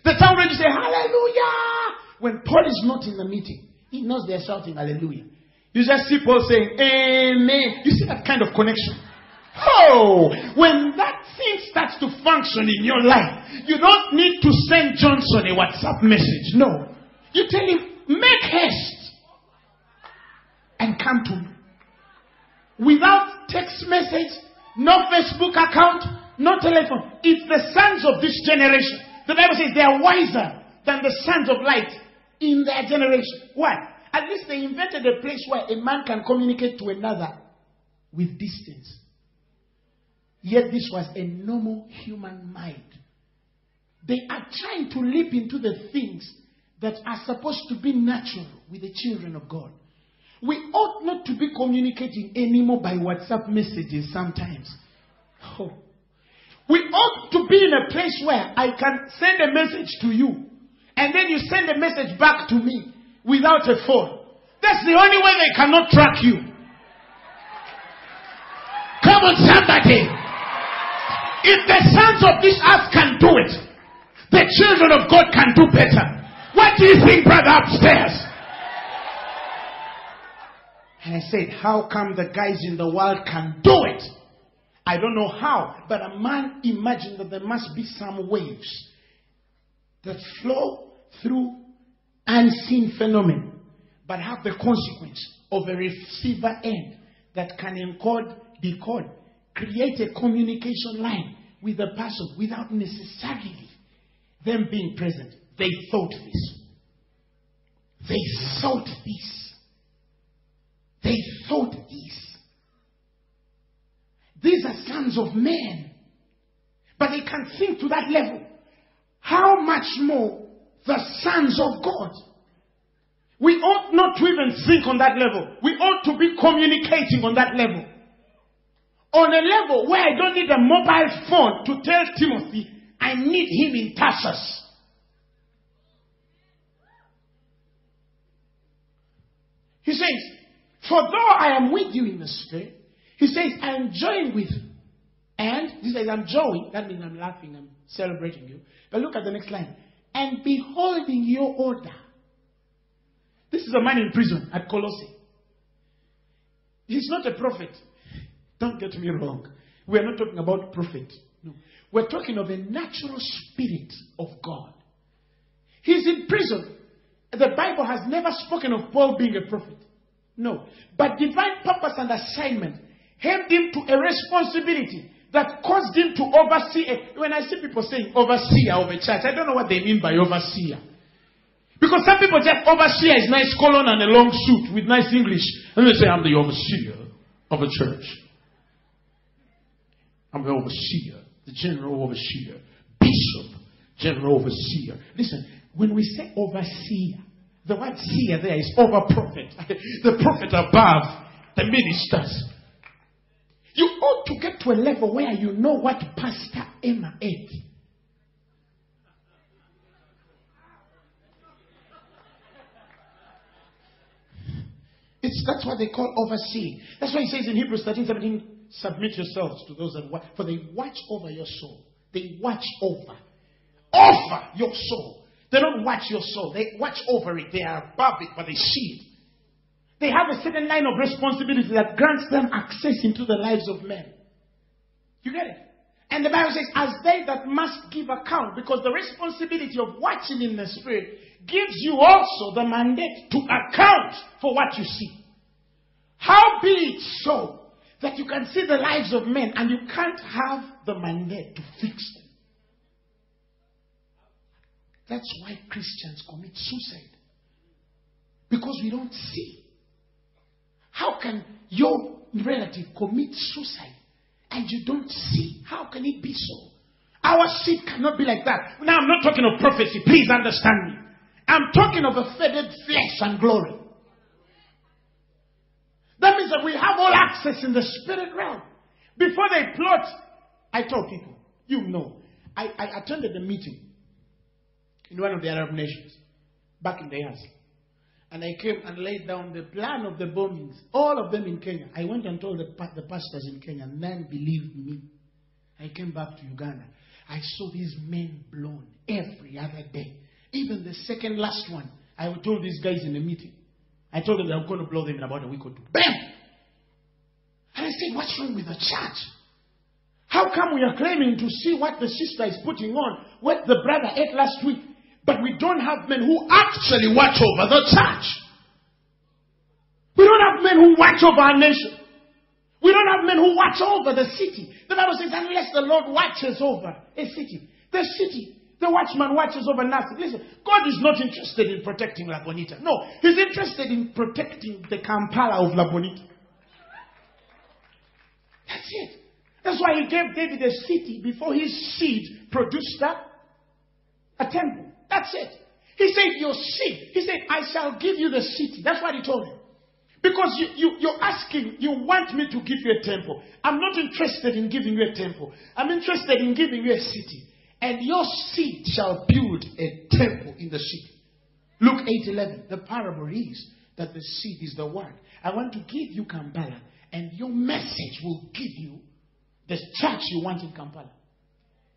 [SPEAKER 3] The time when you say hallelujah. When Paul is not in the meeting, he knows they're shouting hallelujah. You just see Paul saying amen. You see that kind of connection. Oh, when that thing starts to function in your life, you don't need to send Johnson a WhatsApp message. No. You tell him, make haste and come to me. Without text message, no Facebook account, no telephone. It's the sons of this generation. The Bible says they are wiser than the sons of light in their generation. Why? At least they invented a place where a man can communicate to another with distance. Yet this was a normal human mind. They are trying to leap into the things that are supposed to be natural with the children of God. We ought not to be communicating anymore by WhatsApp messages sometimes. Oh. We ought to be in a place where I can send a message to you and then you send a message back to me without a phone. That's the only way they cannot track you. Come on, somebody. If the sons of this earth can do it, the children of God can do better. What do you think, brother, upstairs? And I said, How come the guys in the world can do it? I don't know how, but a man imagined that there must be some waves that flow through unseen phenomenon, but have the consequence of a receiver end that can encode, decode, create a communication line with the person without necessarily them being present. They thought this. They thought this. They thought this. These are sons of men. but they can think to that level. How much more the sons of God? We ought not to even think on that level. We ought to be communicating on that level. On a level where I don't need a mobile phone to tell Timothy, I need him in Tarsus. He says, For though I am with you in the spirit, he says, I am joined with you. And he says, I'm joying. That means I'm laughing, I'm celebrating you. But look at the next line. And beholding your order. This is a man in prison at Colossae. He's not a prophet. Don't get me wrong. We're not talking about prophet. No. We're talking of a natural spirit of God. He's in prison. The Bible has never spoken of Paul being a prophet. No. But divine purpose and assignment helped him to a responsibility that caused him to oversee. A, when I see people saying overseer of a church, I don't know what they mean by overseer. Because some people just overseer is nice colon and a long suit with nice English. And they say, I'm the overseer of a church. I'm the overseer, the general overseer, bishop, general overseer. Listen, when we say overseer, the word seer there is over prophet. the prophet above the ministers. You ought to get to a level where you know what Pastor Emma ate. It's, that's what they call overseeing. That's why he says in Hebrews 13 17, submit yourselves to those that watch, for they watch over your soul. They watch over. Over your soul. They don't watch your soul. They watch over it. They are above it, but they see it. They have a certain line of responsibility that grants them access into the lives of men. You get it? And the Bible says, as they that must give account, because the responsibility of watching in the Spirit gives you also the mandate to account for what you see. How be it so that you can see the lives of men and you can't have the mandate to fix them? That's why Christians commit suicide. Because we don't see. How can your relative commit suicide and you don't see? How can it be so? Our seed cannot be like that. Now, I'm not talking of prophecy. Please understand me. I'm talking of a faded flesh and glory. That means that we have all access in the spirit realm. Before they plot, I told people, you know, I, I attended a meeting in one of the Arab nations back in the years. And I came and laid down the plan of the bombings, all of them in Kenya. I went and told the, the pastors in Kenya, none believed me. I came back to Uganda. I saw these men blown every other day. Even the second last one, I told these guys in a meeting. I told them that I'm going to blow them in about a week or two. Bam! And I said, What's wrong with the church? How come we are claiming to see what the sister is putting on, what the brother ate last week? But we don't have men who actually watch over the church. We don't have men who watch over our nation. We don't have men who watch over the city. The Bible says, unless the Lord watches over a city, the city, the watchman watches over nothing. Listen, God is not interested in protecting La Bonita. No, He's interested in protecting the Kampala of La Bonita. That's it. That's why He gave David a city before his seed produced a, a temple. That's it. He said, Your seed. He said, I shall give you the city. That's what he told him. Because you, you, you're asking, you want me to give you a temple. I'm not interested in giving you a temple. I'm interested in giving you a city. And your seed shall build a temple in the city. Luke 8 11. The parable is that the seed is the word. I want to give you Kampala, and your message will give you the church you want in Kampala.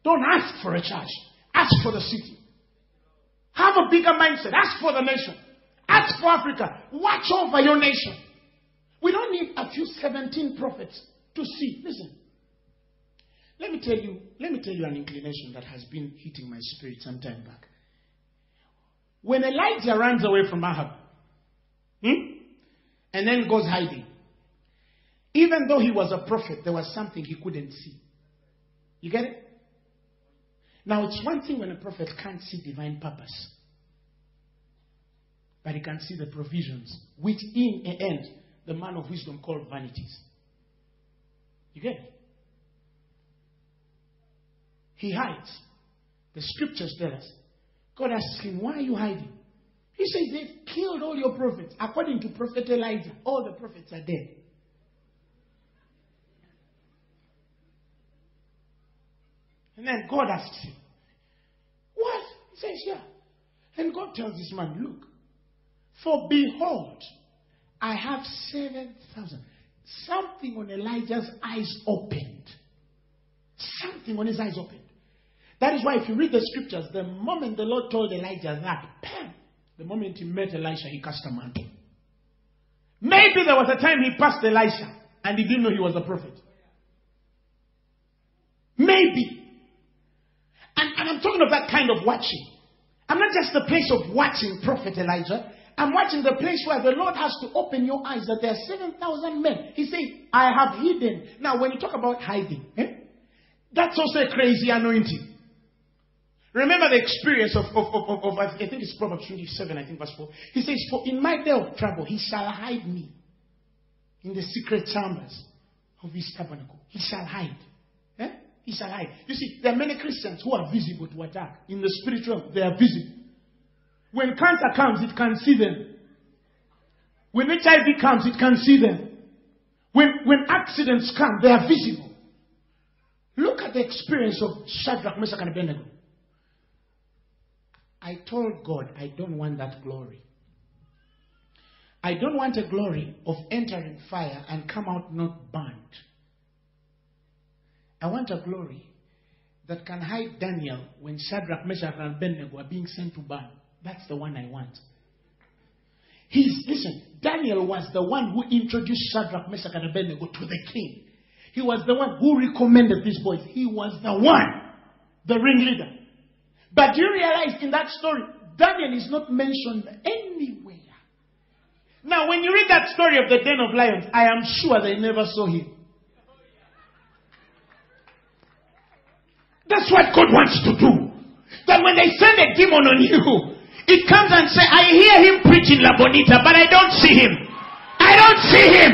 [SPEAKER 3] Don't ask for a church, ask for the city. Have a bigger mindset. Ask for the nation. Ask for Africa. Watch over your nation. We don't need a few 17 prophets to see. Listen. Let me tell you, let me tell you an inclination that has been hitting my spirit some time back. When Elijah runs away from Ahab, hmm, and then goes hiding, even though he was a prophet, there was something he couldn't see. You get it? Now, it's one thing when a prophet can't see divine purpose, but he can see the provisions, which in the end, the man of wisdom called vanities. You get it? He hides. The scriptures tell us. God asks him, Why are you hiding? He says, They've killed all your prophets. According to Prophet Elijah, all the prophets are dead. And then God asks him, What? He says, Yeah. And God tells this man, Look, for behold, I have 7,000. Something on Elijah's eyes opened. Something on his eyes opened. That is why, if you read the scriptures, the moment the Lord told Elijah that, bam, the moment he met Elisha, he cast a mantle. Maybe there was a time he passed Elisha and he didn't know he was a prophet. Maybe. Talking of that kind of watching. I'm not just the place of watching Prophet Elijah. I'm watching the place where the Lord has to open your eyes that there are 7,000 men. He says, I have hidden. Now, when you talk about hiding, eh, that's also a crazy anointing. Remember the experience of, of, of, of, of, I think it's Proverbs 27, I think verse 4. He says, For in my day of trouble, he shall hide me in the secret chambers of his tabernacle. He shall hide. Shall hide. You see, there are many Christians who are visible to attack. In the spiritual, they are visible. When cancer comes, it can see them. When HIV comes, it can see them. When, when accidents come, they are visible. Look at the experience of Shadrach, Meshach, and Abednego. I told God, I don't want that glory. I don't want a glory of entering fire and come out not burnt. I want a glory that can hide Daniel when Shadrach, Meshach, and Abednego are being sent to burn. That's the one I want. He's, listen, Daniel was the one who introduced Shadrach, Meshach, and Abednego to the king. He was the one who recommended these boys. He was the one, the ringleader. But you realize in that story, Daniel is not mentioned anywhere. Now, when you read that story of the den of lions, I am sure they never saw him. That's what God wants to do. That when they send a demon on you, it comes and say, I hear him preaching La Bonita, but I don't see him. I don't see him.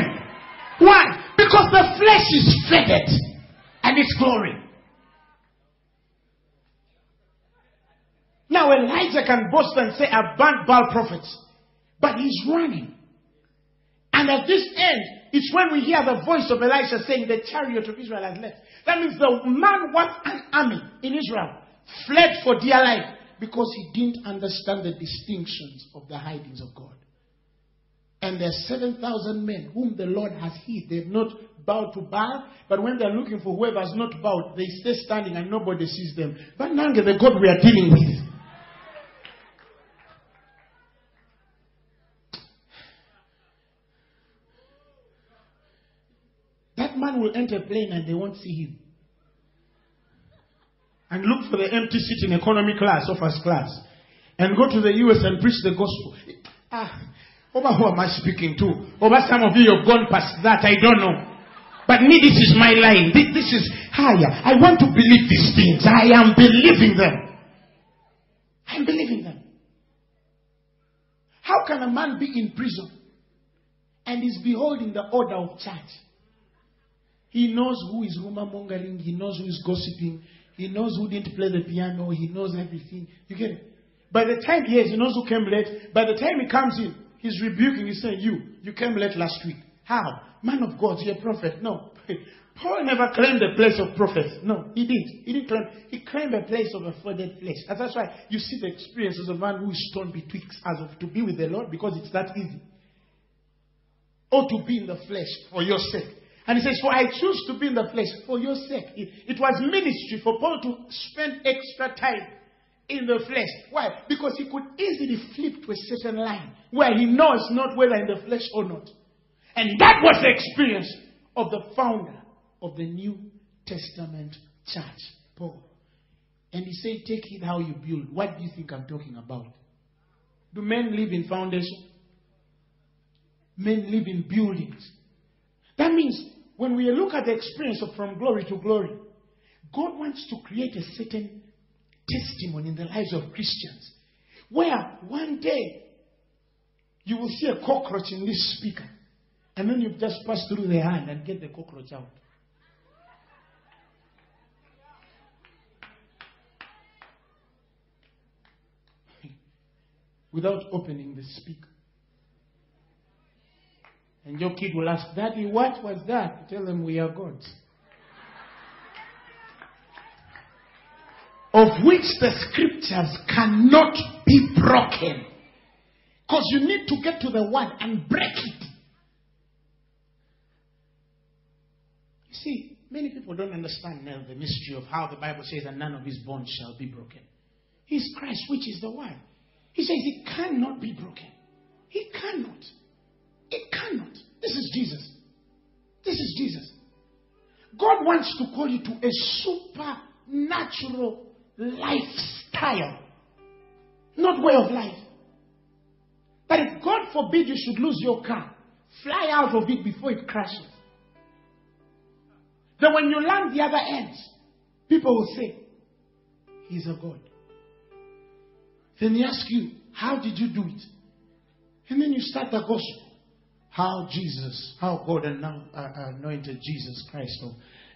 [SPEAKER 3] Why? Because the flesh is faded and its glory. Now Elijah can boast and say, I've burnt Baal prophets. But he's running. And at this end, it's when we hear the voice of Elisha saying, The chariot of Israel has left. That means the man was an army in Israel, fled for dear life because he didn't understand the distinctions of the hidings of God. And there are 7,000 men whom the Lord has hid. They've not bowed to Baal, but when they're looking for whoever has not bowed, they stay standing and nobody sees them. But Nange, the God we are dealing with. That man will enter a plane and they won't see him. And look for the empty seat in economy class or first class. And go to the US and preach the gospel. Ah, over who am I speaking to? Over some of you you've gone past that, I don't know. But me, this is my line. This, this is higher. I want to believe these things. I am believing them. I'm believing them. How can a man be in prison and is beholding the order of church? He knows who is rumor mongering. He knows who is gossiping. He knows who didn't play the piano. He knows everything. You get it? By the time he is, he knows who came late. By the time he comes in, he's rebuking. He's saying, You, you came late last week. How? Man of God, you're a prophet. No. Paul never claimed the place of prophet. No, he did. He didn't claim. He claimed a place of afforded flesh. And that's why you see the experiences of a man who is torn betwixt as of to be with the Lord because it's that easy. Or to be in the flesh for your sake. And he says, For I choose to be in the flesh for your sake. It, it was ministry for Paul to spend extra time in the flesh. Why? Because he could easily flip to a certain line where he knows not whether in the flesh or not. And that was the experience of the founder of the New Testament church, Paul. And he said, Take it how you build. What do you think I'm talking about? Do men live in foundation? Men live in buildings. That means when we look at the experience of from glory to glory, God wants to create a certain testimony in the lives of Christians where one day you will see a cockroach in this speaker, and then you just pass through the hand and get the cockroach out. Without opening the speaker. And your kid will ask, Daddy, what was that? Tell them we are gods. Of which the scriptures cannot be broken. Because you need to get to the word and break it. You see, many people don't understand now the mystery of how the Bible says that none of his bones shall be broken. He's Christ, which is the word. He says it cannot be broken. He cannot. It cannot. This is Jesus. This is Jesus. God wants to call you to a supernatural lifestyle, not way of life. But if God forbid you should lose your car, fly out of it before it crashes. Then when you land the other end, people will say, He's a God. Then he ask you, How did you do it? And then you start the gospel. How Jesus, how God anointed Jesus Christ of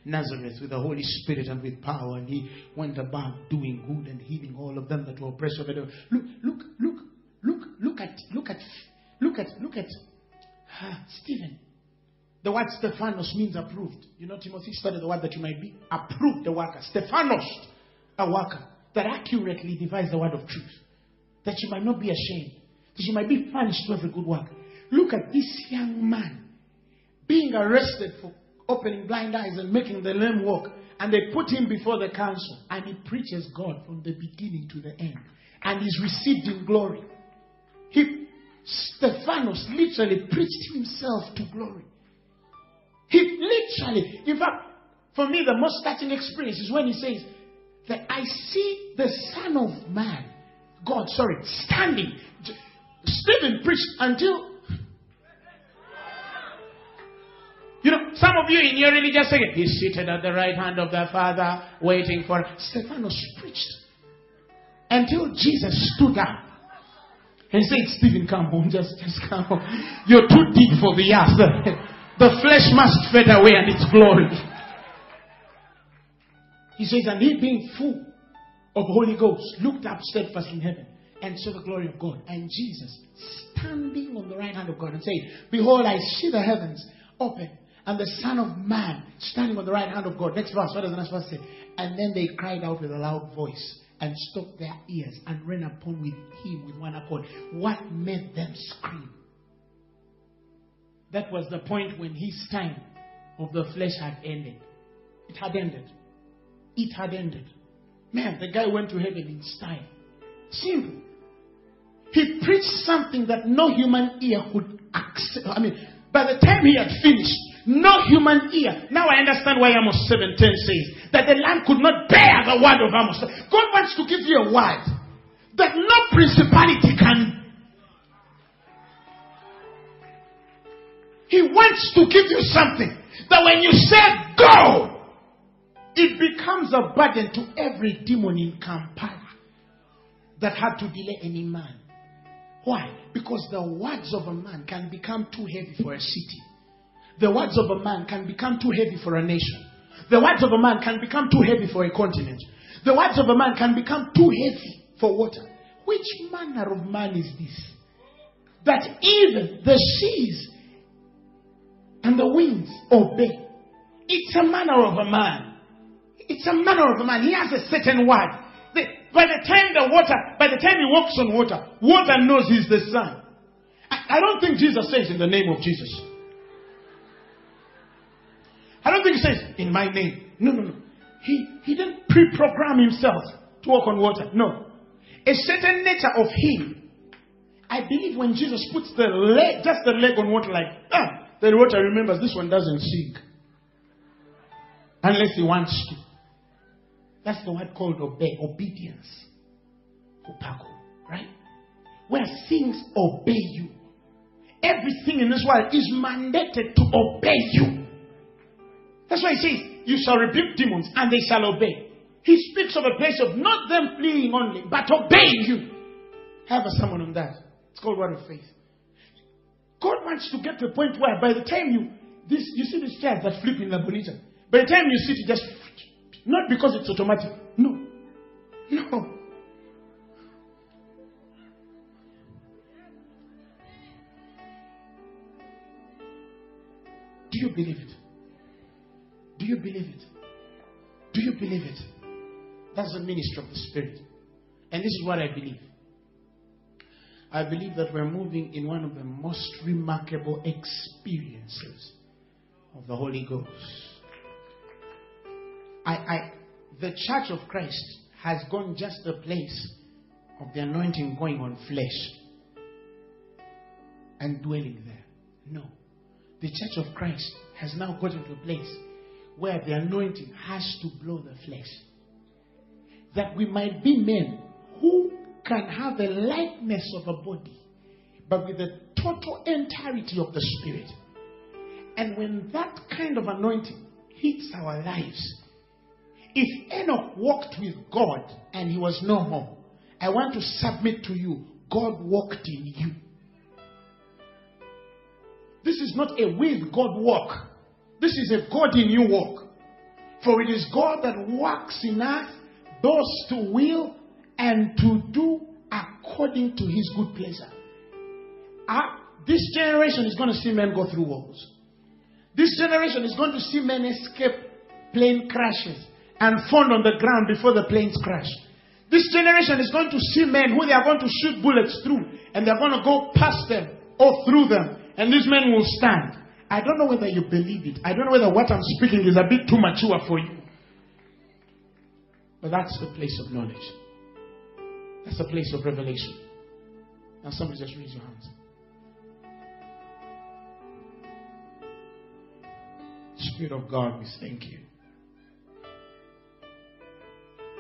[SPEAKER 3] Nazareth with the Holy Spirit and with power, and he went about doing good and healing all of them that were oppressed of the devil. Look, look, look, look, look at, look at, look at, look at ah, Stephen. The word Stephanos means approved. You know, Timothy studied the word that you might be approved, the worker. Stephanos, a worker that accurately divides the word of truth that you might not be ashamed, that you might be furnished to every good work. Look at this young man being arrested for opening blind eyes and making the lame walk. And they put him before the council, and he preaches God from the beginning to the end, and is received in glory. He, Stephanos, literally preached himself to glory. He literally, in fact, for me, the most touching experience is when he says that I see the Son of Man God, sorry, standing. Stephen preached until. Some of you in your religious second, he's seated at the right hand of the Father, waiting for. Stephanos preached until Jesus stood up and said, Stephen, come home, just, just come home. You're too deep for the earth. The flesh must fade away and its glory. He says, and he being full of Holy Ghost looked up steadfast in heaven and saw the glory of God. And Jesus standing on the right hand of God and said, Behold, I see the heavens open and the Son of Man standing on the right hand of God. Next verse, what does the next verse say? And then they cried out with a loud voice and stopped their ears and ran upon with him with one accord. What made them scream? That was the point when his time of the flesh had ended. It had ended. It had ended. Man, the guy went to heaven in style. Simple. He preached something that no human ear could accept. I mean, by the time he had finished, no human ear. Now I understand why Amos 7:10 says that the land could not bear the word of Amos. God wants to give you a word that no principality can. He wants to give you something that when you say go, it becomes a burden to every demon in Kampala that had to delay any man. Why? Because the words of a man can become too heavy for a city. The words of a man can become too heavy for a nation. The words of a man can become too heavy for a continent. The words of a man can become too heavy for water. Which manner of man is this? That even the seas and the winds obey. It's a manner of a man. It's a manner of a man. He has a certain word. The, by the time the water, by the time he walks on water, water knows he's the son. I, I don't think Jesus says in the name of Jesus. I don't think he says in my name. No, no, no. He, he didn't pre-program himself to walk on water. No. A certain nature of him. I believe when Jesus puts the leg, just the leg on water like, ah, the water remembers this one doesn't sink. Unless he wants to. That's the word called obey, obedience. Right? Where things obey you. Everything in this world is mandated to obey you. That's why he says, You shall rebuke demons and they shall obey. He speaks of a place of not them fleeing only, but obeying you. Have a sermon on that. It's called word of faith. God wants to get to a point where by the time you this you see the chairs that flip in La Bonita, by the time you sit, it, just not because it's automatic. No. No. Do you believe it? Do you believe it? Do you believe it? That's the ministry of the Spirit. And this is what I believe. I believe that we're moving in one of the most remarkable experiences of the Holy Ghost. I, I, the Church of Christ has gone just the place of the anointing going on flesh and dwelling there. No. The Church of Christ has now gotten to a place where the anointing has to blow the flesh. That we might be men who can have the likeness of a body, but with the total entirety of the Spirit. And when that kind of anointing hits our lives, if Enoch walked with God and he was no more, I want to submit to you God walked in you. This is not a with God walk. This is a God in you walk. For it is God that works in us those to will and to do according to his good pleasure. Uh, this generation is going to see men go through wars. This generation is going to see men escape plane crashes and fall on the ground before the planes crash. This generation is going to see men who they are going to shoot bullets through and they're going to go past them or through them and these men will stand. I don't know whether you believe it. I don't know whether what I'm speaking is a bit too mature for you. But that's the place of knowledge. That's the place of revelation. Now, somebody just raise your hands. Spirit of God, we thank you.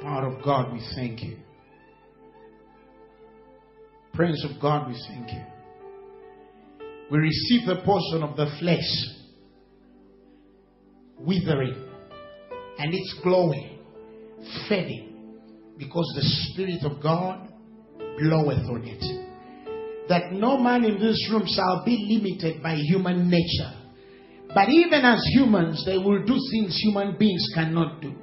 [SPEAKER 3] Power of God, we thank you. Prince of God, we thank you. We receive the portion of the flesh withering and it's glowing, fading, because the Spirit of God bloweth on it. That no man in this room shall be limited by human nature. But even as humans, they will do things human beings cannot do.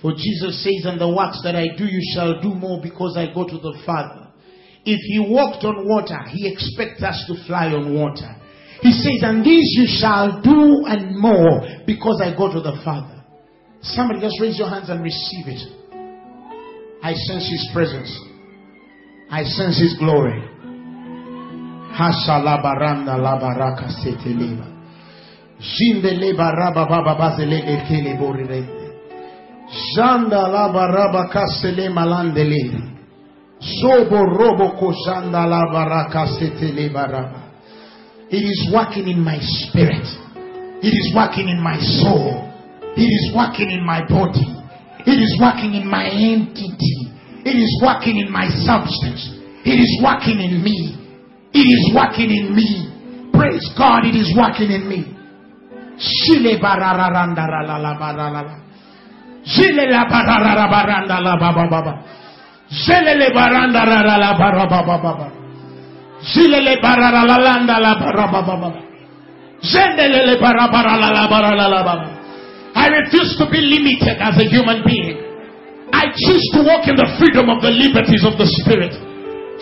[SPEAKER 3] For Jesus says, And the works that I do, you shall do more because I go to the Father. If he walked on water, he expects us to fly on water. He says, And these you shall do and more because I go to the Father. Somebody just raise your hands and receive it. I sense his presence. I sense his glory. Hasalabaranda labaraka seteleba. Kasele malandele. It is working in my spirit. It is working in my soul. It is working in my body. It is working in my entity. It is working in my substance. It is working in me. It is working in me. Praise God, it is working in me. Shile bararara baranda baranda la la la ba ba ba ba. Shile barara la landa la la la. I refuse to be limited as a human being. I choose to walk in the freedom of the liberties of the Spirit.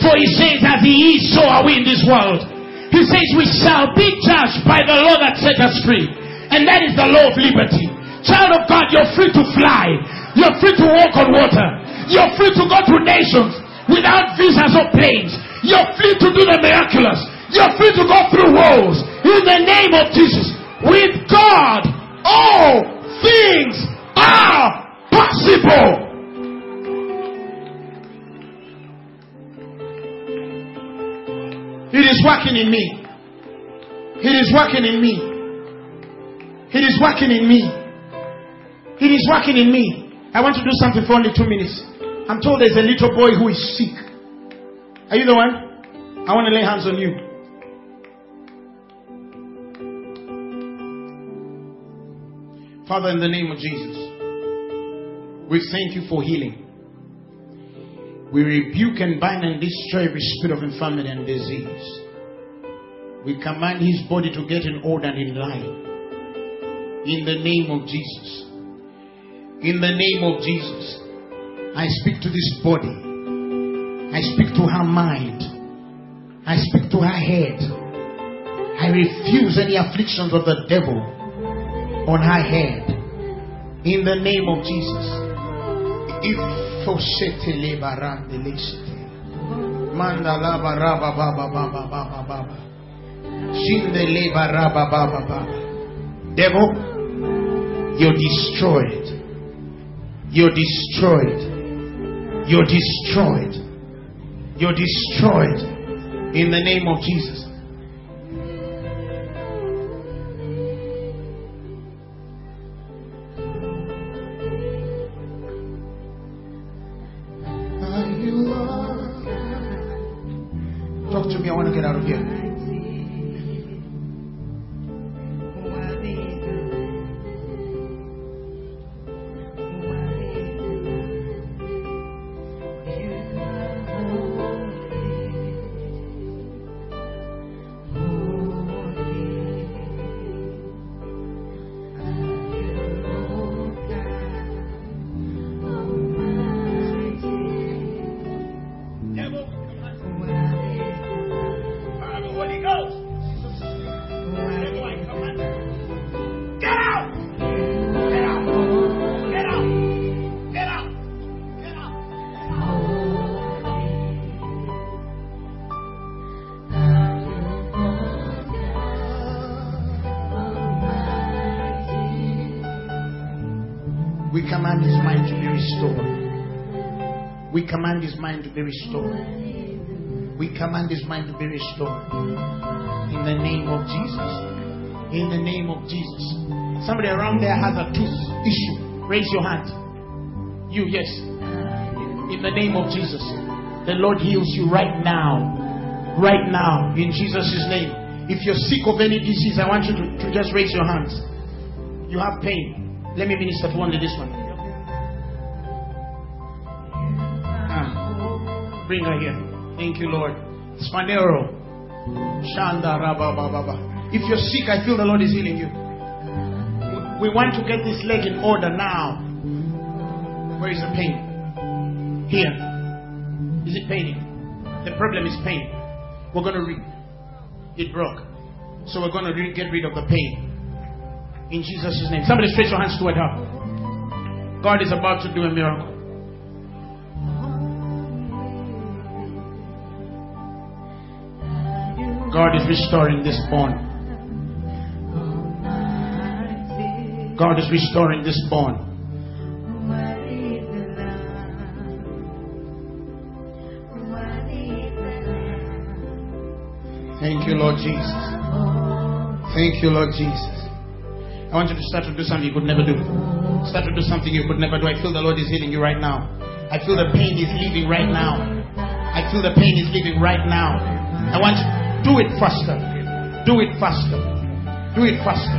[SPEAKER 3] For he says, as he is, so are we in this world. He says, we shall be judged by the law that set us free. And that is the law of liberty. Child of God, you're free to fly. You're free to walk on water. You're free to go to nations without visas or planes. You're free to do the miraculous. You're free to go through walls. In the name of Jesus. With God, all things are possible. It is working in me. It is working in me. It is working in me. It is working in me. I want to do something for only two minutes. I'm told there's a little boy who is sick. Are you the one? I want to lay hands on you. Father, in the name of Jesus, we thank you for healing. We rebuke and bind and destroy every spirit of infirmity and disease. We command his body to get in order and in line. In the name of Jesus. In the name of Jesus. I speak to this body. I speak to her mind. I speak to her head. I refuse any afflictions of the devil on her head. In the name of Jesus. If baraba baba baba. Devil, you're destroyed. You're destroyed. You're destroyed. You're destroyed. In the name of Jesus. Be restored. We command his mind to be restored. In the name of Jesus. In the name of Jesus. Somebody around there has a tooth issue. Raise your hand. You, yes. In the name of Jesus. The Lord heals you right now. Right now. In Jesus' name. If you're sick of any disease, I want you to, to just raise your hands. You have pain. Let me minister to only this one. Bring her here. Thank you, Lord. Spanero. Shanda Rabba Baba. If you're sick, I feel the Lord is healing you. We we want to get this leg in order now. Where is the pain? Here. Is it paining? The problem is pain. We're going to read. It broke. So we're going to re- get rid of the pain. In Jesus' name. Somebody stretch your hands toward her. God is about to do a miracle. God is restoring this bond. God is restoring this bond. Thank you, Lord Jesus. Thank you, Lord Jesus. I want you to start to do something you could never do. Start to do something you could never do. I feel the Lord is healing you right now. I feel the pain is leaving right now. I feel the pain is leaving right now. I want you do it faster. Do it faster. Do it faster.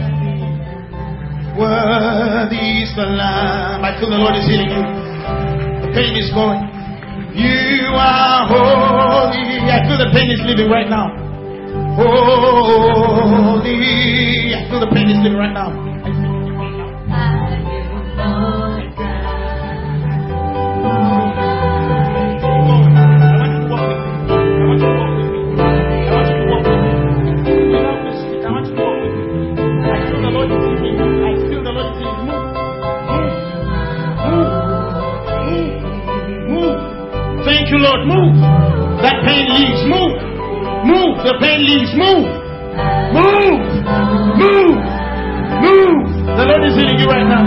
[SPEAKER 3] Worthy is the Lamb. I feel the Lord is healing you. The pain is going. You are holy. I feel the pain is leaving right now. Holy. I feel the pain is leaving right now. Lord. Move. That pain leaves. Move. Move. The pain leaves. Move. Move. Move. Move. The Lord is healing you right now.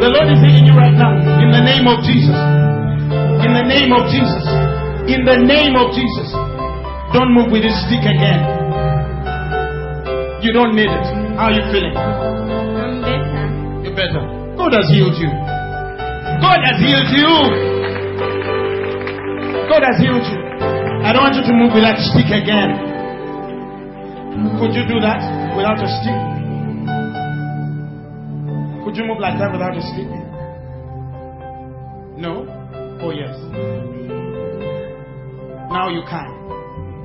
[SPEAKER 3] The Lord is healing you right now. In the name of Jesus. In the name of Jesus. In the name of Jesus. Don't move with this stick again. You don't need it. How are you feeling?
[SPEAKER 4] I'm better.
[SPEAKER 3] You're better. God has healed you. God has healed you. God has healed you. I don't want you to move without that stick again. Could you do that without a stick? Could you move like that without a stick? No? Oh, yes. Now you can.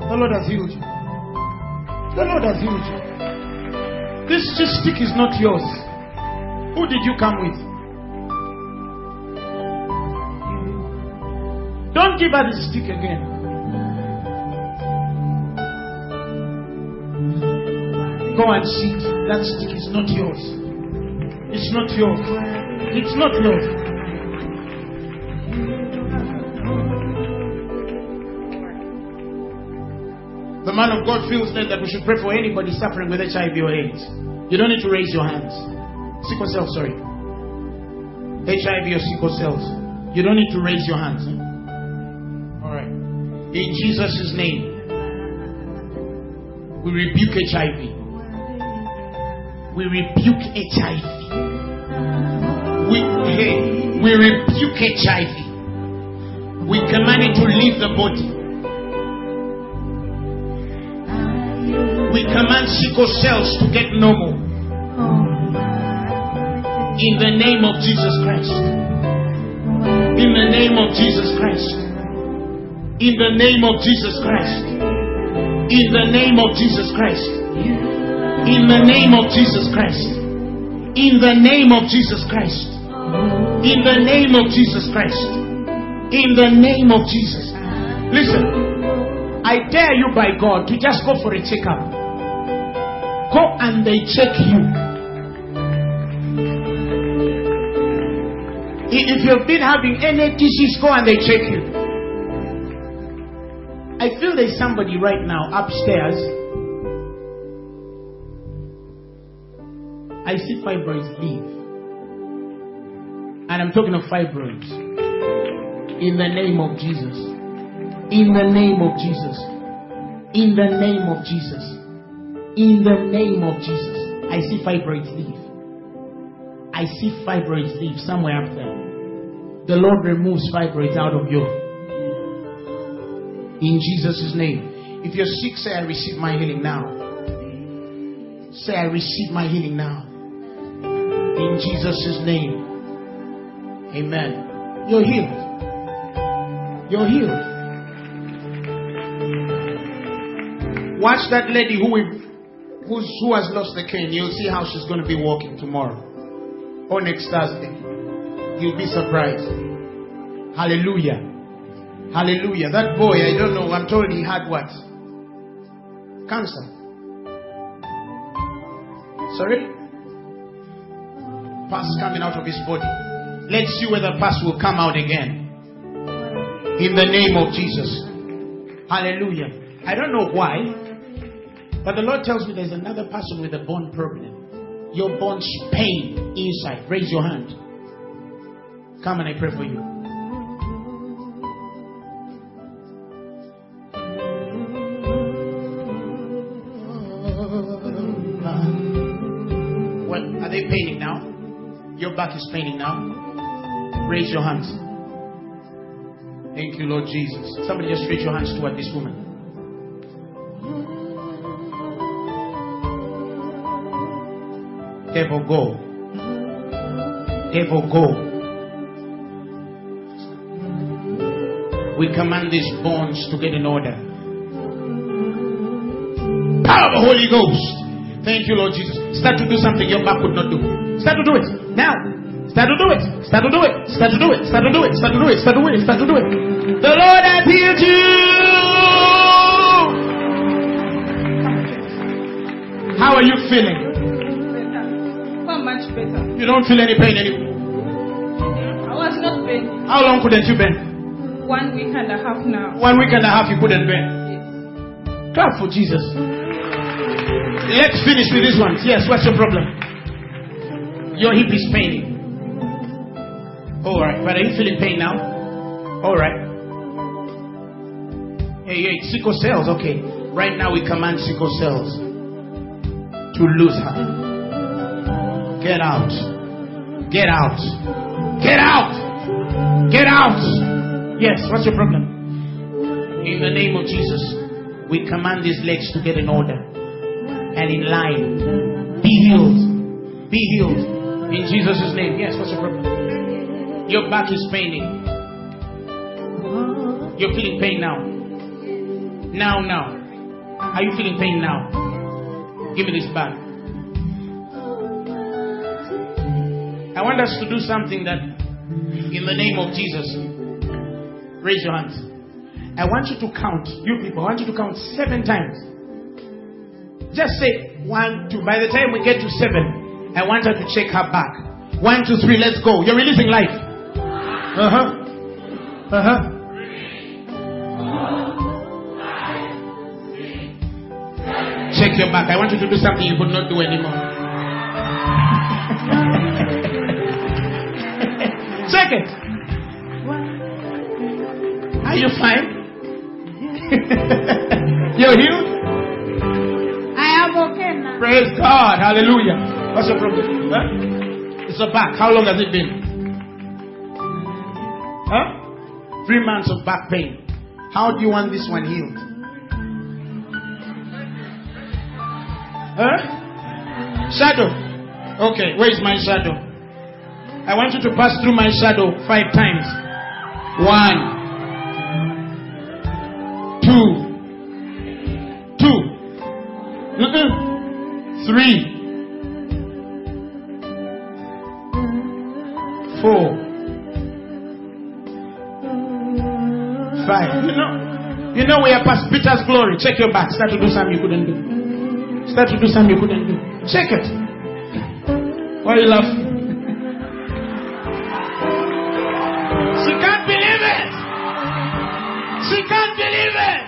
[SPEAKER 3] The Lord has healed you. The Lord has healed you. This stick is not yours. Who did you come with? Give her the stick again. Go and sit. That stick is not yours. It's not yours. It's not yours. The man of God feels led that we should pray for anybody suffering with HIV or AIDS. You don't need to raise your hands. Sickle cell, sorry. HIV or sickle cells. You don't need to raise your hands. In Jesus' name, we rebuke HIV. We rebuke HIV. We, hey, we rebuke HIV. We command it to leave the body. We command sickle cells to get normal. In the name of Jesus Christ. In the name of Jesus Christ. In the name of Jesus Christ. In the name of Jesus Christ. In the name of Jesus Christ. In the name of Jesus Christ. In the name of Jesus Christ. In the name of Jesus. Listen, I dare you by God to just go for a checkup. Go and they check you. If you've been having any disease, go and they check you. I feel there's somebody right now upstairs. I see fibroids leave. And I'm talking of fibroids. In the name of Jesus. In the name of Jesus. In the name of Jesus. In the name of Jesus. I see fibroids leave. I see fibroids leave somewhere up there. The Lord removes fibroids out of you. In Jesus' name. If you're sick, say, I receive my healing now. Say, I receive my healing now. In Jesus' name. Amen. You're healed. You're healed. Watch that lady who, who has lost the cane. You'll see how she's going to be walking tomorrow or next Thursday. You'll be surprised. Hallelujah. Hallelujah. That boy, I don't know, I'm told he had what? Cancer. Sorry? Pus coming out of his body. Let's see whether pus will come out again. In the name of Jesus. Hallelujah. I don't know why, but the Lord tells me there's another person with a bone problem. Your bones pain inside. Raise your hand. Come and I pray for you. Back is paining now. Raise your hands. Thank you, Lord Jesus. Somebody just raise your hands toward this woman. Devil, go. Devil, go. We command these bones to get in order. Power of the Holy Ghost. Thank you, Lord Jesus. Start to do something your back could not do. Start to do it. Start to do it. Start to do it. Start to do it. Start to do it. Start to do it. Start to do it. Start to do it. The Lord has healed you. How are you feeling?
[SPEAKER 5] Better. Not much better.
[SPEAKER 3] You don't feel any pain anymore.
[SPEAKER 5] I was not bending.
[SPEAKER 3] How long couldn't you bend?
[SPEAKER 5] One week and a half now.
[SPEAKER 3] One week and a half you couldn't bend.
[SPEAKER 5] Yes.
[SPEAKER 3] Clap for Jesus. Let's finish with this one. Yes, what's your problem? Your hip is paining. All right, but are you feeling pain now? All right. Hey, hey, sickle cells. Okay, right now we command sickle cells to lose her. Get out. Get out. Get out. Get out. Yes, what's your problem? In the name of Jesus, we command these legs to get in order and in line. Be healed. Be healed. In Jesus' name. Yes, what's your problem? Your back is paining. You're feeling pain now. Now, now. Are you feeling pain now? Give me this back. I want us to do something that, in the name of Jesus, raise your hands. I want you to count, you people, I want you to count seven times. Just say one, two. By the time we get to seven, I want her to check her back. One, two, three, let's go. You're releasing life. Uh huh. Uh huh. Check your back. I want you to do something you could not do anymore. Check it. Are you fine? You're healed?
[SPEAKER 4] I am okay now.
[SPEAKER 3] Praise God. Hallelujah. What's your problem? Huh? It's a back. How long has it been? Huh? Three months of back pain. How do you want this one healed? Huh? Shadow. Okay, where is my shadow? I want you to pass through my shadow five times. One, two, two, three, four, You know, you know we are past Peter's glory. Check your back. Start to do something you couldn't do. Start to do something you couldn't do. Check it. Why you laugh? She can't believe it. She can't believe it.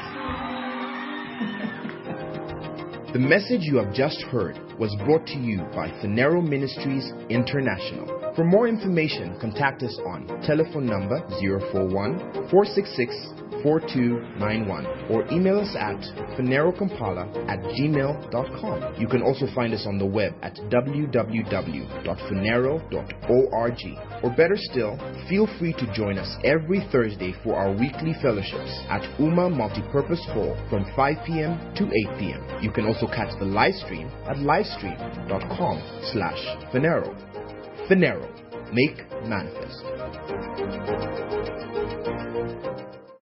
[SPEAKER 2] The message you have just heard was brought to you by Phaneroo Ministries International. For more information, contact us on telephone number 041 466 4291 or email us at phanerokampala at gmail.com. You can also find us on the web at www.phaneroo.org. Or better still, feel free to join us every Thursday for our weekly fellowships at UMA Multipurpose Hall from 5 p.m. to 8 p.m. You can also catch the live stream at livestream.com slash Phaneroo. Phaneroo, make manifest.